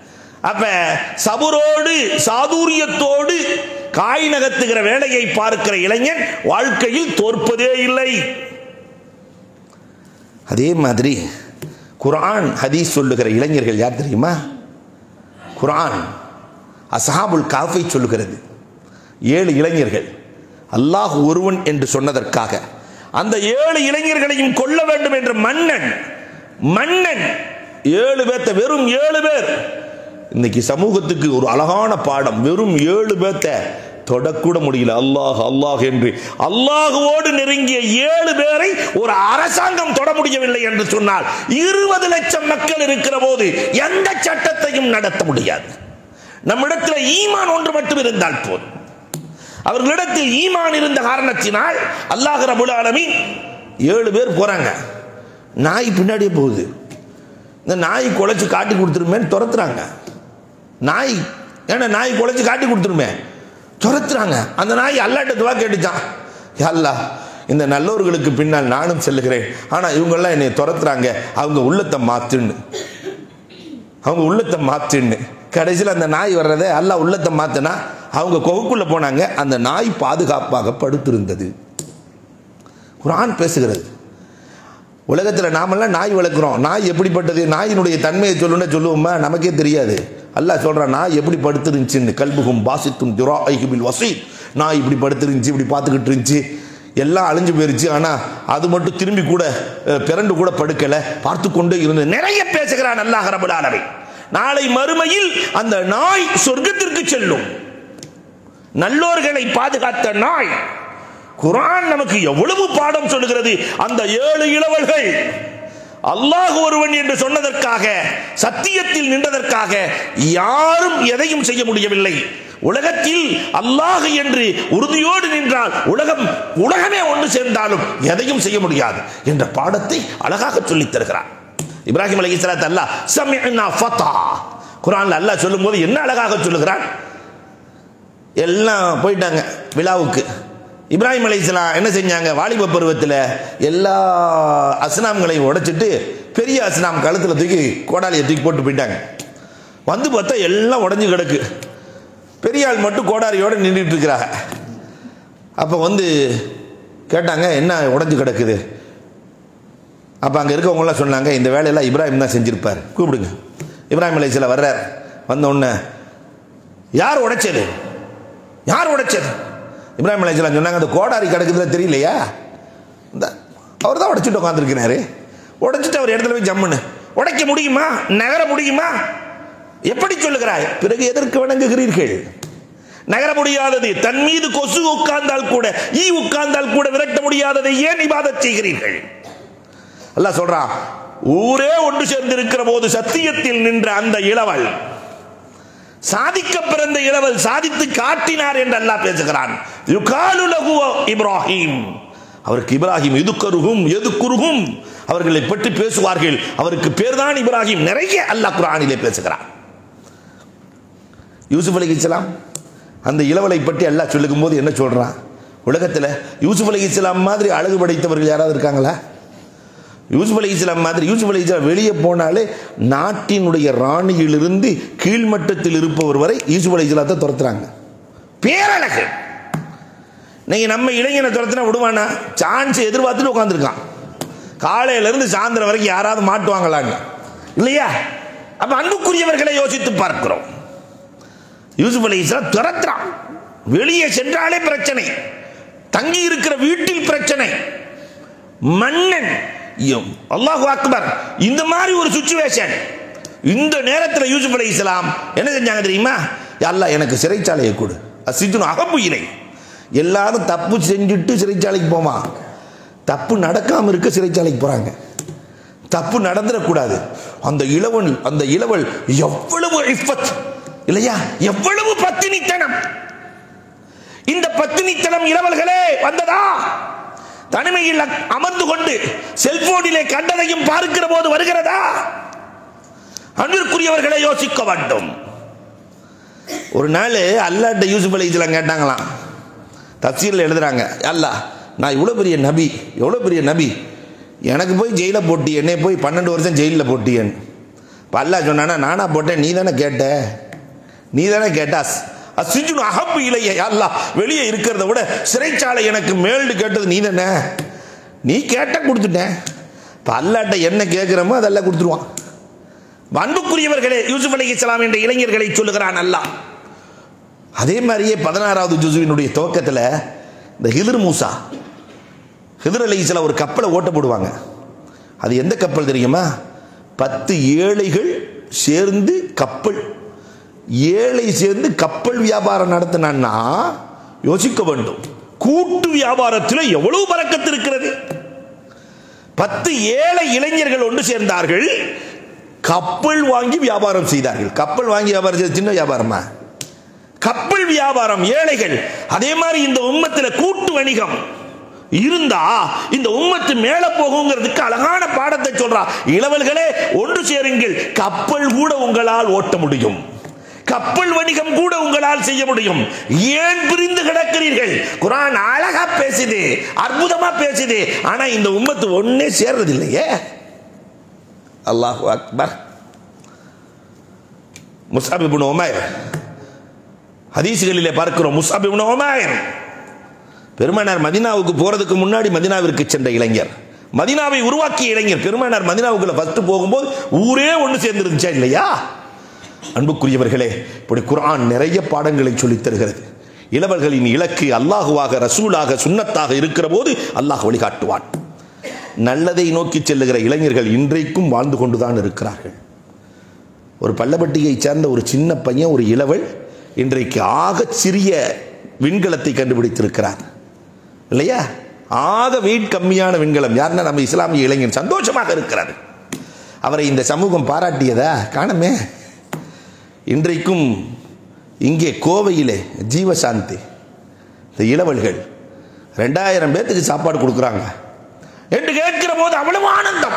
அப்ப சபுரோடு சாதுரியத்தோடு காய் நகர்த்துகிற வேலையை பார்க்கிற இளைஞன் வாழ்க்கையில் தோற்பதே இல்லை. அதே மாதிரி குரான் ஹதீஸ் சொல்லுகிற இளைஞர்கள் யார் தெரியுமா? குரான் அசஹாபுல் காஃபை சொல்லுகிறது. ஏழு இளைஞர்கள். அல்லாஹ் ஒருவன் என்று சொன்னதற்காக. அந்த ஏழு இளைஞர்களையும் கொல்ல வேண்டும் என்ற மன்னன் மன்னன் ஏழு பேர்த்த வெறும் ஏழு பேர். இன்னைக்கு சமூகத்துக்கு ஒரு அழகான பாடம் வெறும் ஏழு பேர்த்த தொடக்கூட முடியல. அல்லாஹ் அல்லாஹ் என்று. அல்லாஹுவோடு நெருங்கிய ஏழு பேரை ஒரு அரசாங்கம் தொட முடியவில்லை என்று சொன்னால் இருபது லட்சம் மக்கள் இருக்கிற போது எந்த சட்டத்தையும் நடத்த முடியாது. நம்மிடத்தில் ஈமான் ஒன்று மட்டும் இருந்தால் போதும். அவர்களிடத்தில் ஈமான் இருந்த காரணத்தினால் அல்லாஹ் ரபுல் ஆலமி ஏழு பேர் போறாங்க. நாய் பின்னாடியே போகுது. இந்த நாய் குலைச்சு காட்டி கொடுத்துருமேன்னு துரத்துறாங்க. நாய் ஏன்னா நாய் குலைச்சு காட்டி கொடுத்துருமே. துரத்துறாங்க. அந்த நாய் அல்லாட்ட துவா கேட்டுச்சான் யல்லா அல்லாஹ் இந்த நல்லோர்களுக்கு பின்னால் நானும் செல்லுகிறேன். ஆனால் இவங்கெல்லாம் என்னை துரத்துறாங்க. அவங்க உள்ளத்தை மாத்துன்னு. அவங்க உள்ளத்தை மாத்துன்னு. கடைசியில் அந்த நாய் வர்றதை அல்லா உள்ளத்தை மாற்றினா அவங்க கொகுக்குள்ளே போனாங்க. அந்த நாய் பாதுகாப்பாக படுத்திருந்தது. குரான் பேசுகிறது. உலகத்தில் நாமெல்லாம் நாய் வளர்க்குறோம். நாய் எப்படிப்பட்டது? நாயினுடைய தன்மையை சொல்லுன்னு சொல்லுவோமா? நமக்கே தெரியாது. அல்லாஹ் சொல்கிறான் எப்படி படுத்துருந்துச்சின்னு கல்புகும் பாசித்தும் துரா ஐகுபில் வசி நான் இப்படி படுத்துருந்துச்சு இப்படி பார்த்துக்கிட்டு இருந்துச்சு. எல்லாம் அழிஞ்சு போயிருச்சு. ஆனால் அது மட்டும் திரும்பி கூட பிறண்டு கூட படுக்கலை. பார்த்து கொண்டே இருந்து நிறைய பேசுகிறான் அல்லாஹ் ரபுலானவை நாளை மறுமையில் அந்த நாய் சொர்க்கத்திற்கு செல்லும். நல்லோர்களை பாதுகாத்த நாய். குரான் நமக்கு எவ்வளவு பாடம் சொல்லுகிறது. அந்த ஏழு இளவல்கள். அல்லாஹ் ஒருவன் என்று சொன்னதற்காக சத்தியத்தில் நின்றதற்காக யாரும் எதையும் செய்ய முடியவில்லை. உலகத்தில் அல்லாஹ் என்று உறுதியோடு நின்றால் உலகம் உலகமே ஒன்று சேர்ந்தாலும் எதையும் செய்ய முடியாது என்ற பாடத்தை அழகாக சொல்லித் தருகிறார். இப்ராஹிம் அலைஹிஸ்ஸலாத்து அல்லாஹ் சமிஅனா ஃபதா குரான் அல்லாஹ் சொல்லும்போது என்ன அழகாக சொல்லுகிறான்? எல்லாம் போயிட்டாங்க விழாவுக்கு. இப்ராஹிம் அலைஹிஸ்ஸலாம் என்ன செஞ்சாங்க? வாலிப பருவத்தில் எல்லா அஸ்னாம்களையும் உடைச்சிட்டு பெரிய அஸ்னாம் கழுத்தில் தூக்கி கோடாலியை தூக்கி போட்டு போயிட்டாங்க. வந்து பார்த்தா எல்லாம் உடஞ்சு கிடக்கு. பெரிய ஆள் மட்டும் கோடாரியோடு நின்றுட்டு இருக்கிறாங்க. அப்போ வந்து கேட்டாங்க என்ன உடைஞ்சு கிடக்குது? அப்போ அங்கே இருக்கவங்களாம் சொன்னாங்க இந்த வேலையெல்லாம் இப்ராஹிம் தான் செஞ்சுருப்பார். கூப்பிடுங்க. இப்ராஹிம் அலைஹிஸ்ஸலாம் வர்றார். வந்த உடனே யார் உடைச்சது? யார் உடைச்சது? இப்ராஹிம் அலைஹிஸ்ஸலாம் சொன்னாங்க அந்த கோடாரி கிடக்குதுல தெரியலையா? இந்த அவர் தான் உடைச்சிட்டு உட்காந்துருக்கிறாரு உடைச்சிட்டு அவர் இடத்துல போய் ஜம்முன்னு. உடைக்க முடியுமா? நகர முடியுமா? எப்படி சொல்லுகிறாய்? பிறகு எதற்கு வணங்குகிறீர்கள்? நகர முடியாதது. தன் மீது கொசு உட்கார்ந்தால் கூட ஈ உட்கார்ந்தால் கூட விரட்ட முடியாததை ஏன் இபாதத் செய்கிறீர்கள்? அல்ல சொல்றான் ஊரே ஒன்று சேர்ந்திருக்கிற போது சத்தியத்தில் நின்ற அந்த இளவல் சாதிக்க பிறந்த இளவல் சாதித்து காட்டினார் என்று அல்லாஹ் பேசுகிறான். யுகாலு லஹு இப்ராஹிம். அவருக்கு இப்ராஹிம் எதுக்கருகும் எதுக்குருகும்? அவர்களை பற்றி பேசுவார்கள். அவருக்கு பேர்தான் இப்ராஹிம். நிறைய அல்லாஹ் குரானிலே பேசுகிறான். யூசுப் அலைஹிஸ்ஸலாம் அந்த இளவலை பற்றி அல்லாஹ் சொல்லும் போது என்ன சொல்றான்? உலகத்தில் யூசுப் அலைஹிஸ்ஸலாம் மாதிரி அழகு படைத்தவர்கள் யாராவது இருக்காங்களா? யூசுப் அலி இஸ்லாம் மாதிரி யூசுப் அலி இஸ்லாம் வெளியே போனாலே நாட்டினுடைய ராணியிலிருந்து கீழ்மட்டத்தில் இருப்பவர் வரை யூசுப் அலி இஸ்லாத்தை துரத்துறாங்க. பேரழகு. நீங்க நம்ம இளைஞனை துரத்தினா விடுவானா? சான்ஸ் எதிர்பார்த்துட்டு உட்காந்துருக்கான் காலையில இருந்து சாயந்தரம் வரைக்கும் யாராவது மாட்டுவாங்களான்னு இல்லையா? அப்ப அன்புக்குரியவர்களை யோசித்து பார்க்கிறோம். யூசுப் அலி இஸ்லாம் துரத்துறான். வெளியே சென்றாலே பிரச்சனை. தங்கி இருக்கிற வீட்டில் பிரச்சனை. மன்னன் அல்லாஹு அக்பர். இந்த மாதிரி ஒரு சுச்சுவேஷன் இந்த நேரத்தில் யூசுப் அலி இஸ்லாம் என்ன செஞ்சாங்க தெரியுமா? அல்லா எனக்கு சிறைச்சாலையை கொடு. அசித்துன் அகப்பு இலை. எல்லாரும் தப்பு செஞ்சுட்டு சிறைச்சாலைக்கு போமா? தப்பு நடக்காமல் இருக்க சிறைச்சாலைக்கு போறாங்க. தப்பு நடந்துடக்கூடாது. அந்த இளவன் அந்த இளவல் எவ்வளவு இஃபத்? இல்லையா? எவ்வளவு பத்தினித்தனம்? இந்த பத்தினித்தனம் இளவல்களே வந்ததா? தனிமையில் அமர்ந்து கொண்டு செல்போனிலே கண்டதையும் பார்க்கிற போது வருகிறதா? அன்பிற்குரியவர்களை யோசிக்க வேண்டும். ஒரு நாள் அல்லாட்ட யூசுப் அலி இஸ்லாம் கேட்டாங்களாம். தப்சீரில் எழுதுறாங்க அல்லா நான் இவ்வளோ பெரிய நபி எவ்வளோ பெரிய நபி. எனக்கு போய் ஜெயிலில் போட்டி என்னை போய் பன்னெண்டு வருஷம் ஜெயிலில் போட்டியன் இப்போ அல்லா சொன்னானா நானா போட்டேன் நீ தானே கேட்ட? நீ தானே கேட்டாஸ்? அசிஜுன் அகப்பு இலைய அல்லா வெளியே இருக்கிறத விட சிறைச்சாலை எனக்கு மேல்டு கேட்டது நீ தானே நீ கேட்ட கொடுத்துட்டேன் இப்போ அல்லாட்ட என்ன கேட்குறமோ அதெல்லாம் கொடுத்துருவான். அன்புக்குரியவர்களே யூசுப் அலி இஸ்லாம் என்ற இளைஞர்களை சொல்லுகிறான் அல்லா அதே மாதிரியே பதினாறாவது ஜுசுவினுடைய துவக்கத்தில் இந்த ஹிதர் மூசா ஹிதர் அலி இஸ்லாம் ஒரு கப்பலை ஓட்ட போடுவாங்க. அது எந்த கப்பல் தெரியுமா? பத்து ஏழைகள் சேர்ந்து கப்பல் ஏழை சேர்ந்து கப்பல் வியாபாரம் நடத்தினான்னா யோசிக்க வேண்டும். கூட்டு வியாபாரத்தில் எவ்வளவு பறக்கத்து இருக்கிறது? பத்து ஏழை இளைஞர்கள் ஒன்று சேர்ந்தார்கள். கப்பல் வாங்கி வியாபாரம் செய்தார்கள். கப்பல் வாங்கி வியாபாரம் செய்த சின்ன வியாபாரமா? கப்பல் வியாபாரம் ஏழைகள். அதே மாதிரி இந்த உம்மத்தில் கூட்டு வணிகம் இருந்தா இந்த உம்மத்து மேல போகுங்கிறதுக்கு அழகான பாடத்தை சொல்றா. இளவல்களே ஒன்று சேருங்கள். கப்பல் கூட உங்களால் ஓட்ட முடியும். கப்பல் வணிகம் கூட உங்களால் செய்ய முடியும். ஏன் பிரிந்து கிடக்கிறீர்கள்? குரான் அழகா பேசுது அற்புதமா பேசுது. ஆனா இந்த உம்மத்து ஒன்னே சேர்றது இல்லையே அல்லாஹு அக்பர். முசாபிபுன் இப்னு ஹதீசுகளிலே பார்க்கிறோம் முசாபிபுன் இப்னு பெருமானார் மதினாவுக்கு போறதுக்கு முன்னாடி மதினாவிற்கு சென்ற இளைஞர். மதினாவை உருவாக்கிய இளைஞர் பெருமானார் மதினாவுக்குள்ள ஃபஸ்ட்டு போகும்போது ஊரே ஒன்று சேர்ந்து இருந்துச்சா இல்லையா? அன்புக்குரியவர்களே இப்படி குரான் நிறைய பாடங்களை சொல்லித் தருகிறது. இளவர்களின் இலக்கு அல்லாஹுவாக ரசூலாக சுண்ணத்தாக இருக்கிற போது அல்லாஹ் வழிகாட்டுவான். நல்லதை நோக்கி செல்லுகிற இளைஞர்கள் இன்றைக்கும் வாழ்ந்து கொண்டுதான் இருக்கிறார்கள். ஒரு பள்ளப்பட்டியைச் சேர்ந்த ஒரு சின்ன பையன் ஒரு இளவல் இன்றைக்கு ஆகச் சிறிய விண்கலத்தை கண்டுபிடித்திருக்கிறார். இல்லையா? ஆக வெயிட் கம்மியான விண்கலம். யாருன்னா நம்ம இஸ்லாமிய இளைஞன் சந்தோஷமாக இருக்கிறார். அவரை இந்த சமூகம் பாராட்டியதா? காணமே. இன்றைக்கும் இங்கே கோவையிலே ஜீவசாந்தி. இந்த இளவல்கள் ரெண்டாயிரம் பேர்த்துக்கு சாப்பாடு கொடுக்குறாங்க. என்று கேட்கிற போது அவ்வளவு ஆனந்தம்.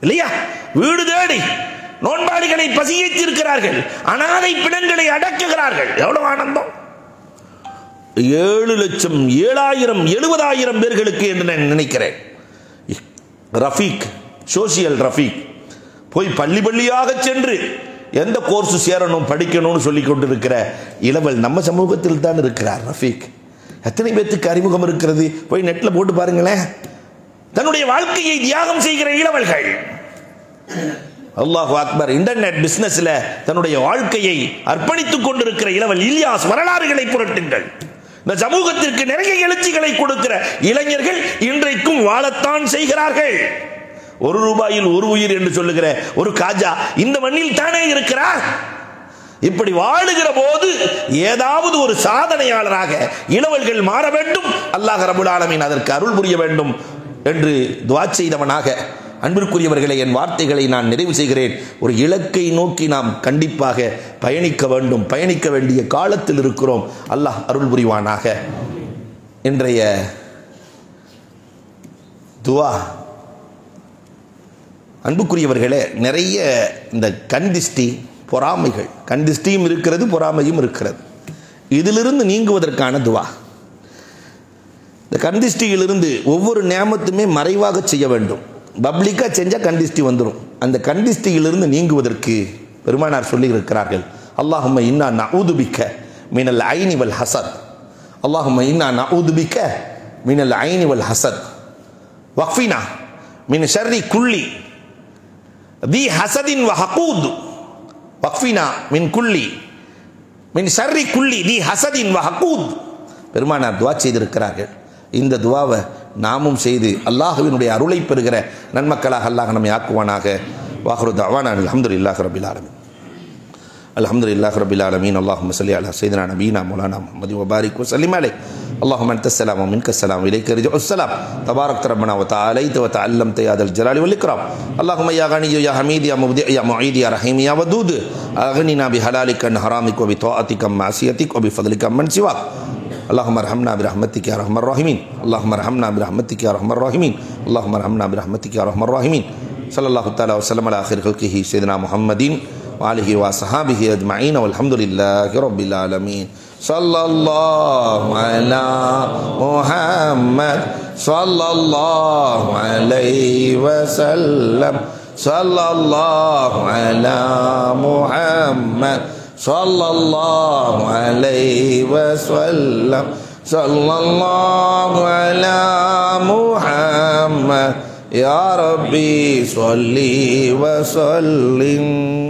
இல்லையா? வீடு தேடி நோன்பாளிகளை பசியேற்றிருக்கிறார்கள். அனாதை பிணங்களை அடக்குகிறார்கள். எவ்வளவு ஆனந்தம். ஏழு லட்சம் ஏழாயிரம் எழுபதாயிரம் பேர்களுக்கு என்று நான் நினைக்கிறேன். ரஃபீக் சோசியல் ரஃபீக் போய் பள்ளி பள்ளியாக சென்று எந்த கோர்ஸ் சேரணும் படிக்கணும்னு சொல்லி கொண்டிருக்கிற இளவல் நம்ம சமூகத்தில் தான் இருக்கிறார் ரஃபீக். எத்தனை பேத்துக்கு அறிமுகம் இருக்கிறது? போய் நெட்டில் போட்டு பாருங்களேன். தன்னுடைய வாழ்க்கையை தியாகம் செய்கிற இளவல்கள். அல்லாஹ் அக்பர் இன்டர்நெட் பிசினஸ்ல தன்னுடைய வாழ்க்கையை அர்ப்பணித்துக் கொண்டிருக்கிற இளவல் இலியாஸ் வரலாறுகளை புரட்டுங்கள். இந்த சமூகத்திற்கு நிறைய எழுச்சிகளை கொடுக்கிற இளைஞர்கள் இன்றைக்கும் வாழத்தான் செய்கிறார்கள். ஒரு ரூபாயில் ஒரு உயிர் என்று சொல்லுகிற ஒரு காஜா இந்த மண்ணில் தானே இருக்கிறார்? இப்படி வாழுகிற போது ஏதாவது ஒரு சாதனையாளராக இளவல்கள் மாற வேண்டும். அல்லாஹ் ரபுல் ஆலமீன் அதற்கு அருள் புரிய வேண்டும் என்று துவா செய்தவனாக. அன்பிற்குரியவர்களை என் வார்த்தைகளை நான் நிறைவு செய்கிறேன். ஒரு இலக்கை நோக்கி நாம் கண்டிப்பாக பயணிக்க வேண்டும். பயணிக்க வேண்டிய காலத்தில் இருக்கிறோம். அல்லாஹ் அருள் புரிவானாக. இன்றைய துவா அன்புக்குரியவர்களே நிறைய இந்த கண்திஷ்டி பொறாமைகள். கண்திஷ்டியும் இருக்கிறது பொறாமையும் இருக்கிறது. இதிலிருந்து நீங்குவதற்கான துவா. இந்த கந்திஷ்டியிலிருந்து ஒவ்வொரு நேமத்துமே மறைவாக செய்ய வேண்டும். பப்ளிக்காக செஞ்சால் கண்டிஷ்டி வந்துடும் அந்த கண்டிஷ்டியிலிருந்து நீங்குவதற்கு பெருமானார் சொல்லி இருக்கிறார்கள் அல்லாஹும்ம இன்னா நவுதுபிக்க மினல் ஐனிவல் ஹசத். அல்லாஹும்ம இன்னா நவுதுபிக்க மினல் ஐனிவல் ஹசத். வக்ஃபினா மின் ஷர்ரி குள்ளி தி ஹசதின் வ ஹகூத் வக்ஃபினா மின் குள்ளி மின் ஷர்ரி குள்ளி தி ஹசதின் வ ஹகூத் பெருமானார் துவா செய்திருக்கிறார்கள். இந்த துவாவை நாமும் செய்து அல்லாஹுவினுடைய அருளை பெறுகிற நன்மக்களாக அல்லாஹ் நம்மை ஆக்குவானாக. வாஹரு தவான் அலமதுல்லாஹ் ரபில் ஆலமின். الحمد لله رب العالمين اللهم صل على سيدنا نبينا مولانا محمد وبارك وسلم عليه اللهم انت السلام ومنك السلام اليك رجع السلام تبارك ربنا وتعاليت وتعلمت يا ذا الجلال والاكرام اللهم يا غني يا حميد يا مبدع يا معيد يا رحيم يا ودود اغننا بحلالك عن حرامك وبطاعتك عن معصيتك وبفضلك من سواك اللهم ارحمنا برحمتك يا ارحم الراحمين اللهم ارحمنا برحمتك يا ارحم الراحمين اللهم ارحمنا برحمتك يا ارحم الراحمين صلى الله تعالى وسلم على خير خلقه سيدنا محمد وآله وصحابه أجمعين والحمد لله رب العالمين. صلى الله على محمد. صلى الله عليه وسلم. صلى الله على محمد. صلى الله عليه وسلم. صلى الله على محمد. يا ربي صلي وسلم.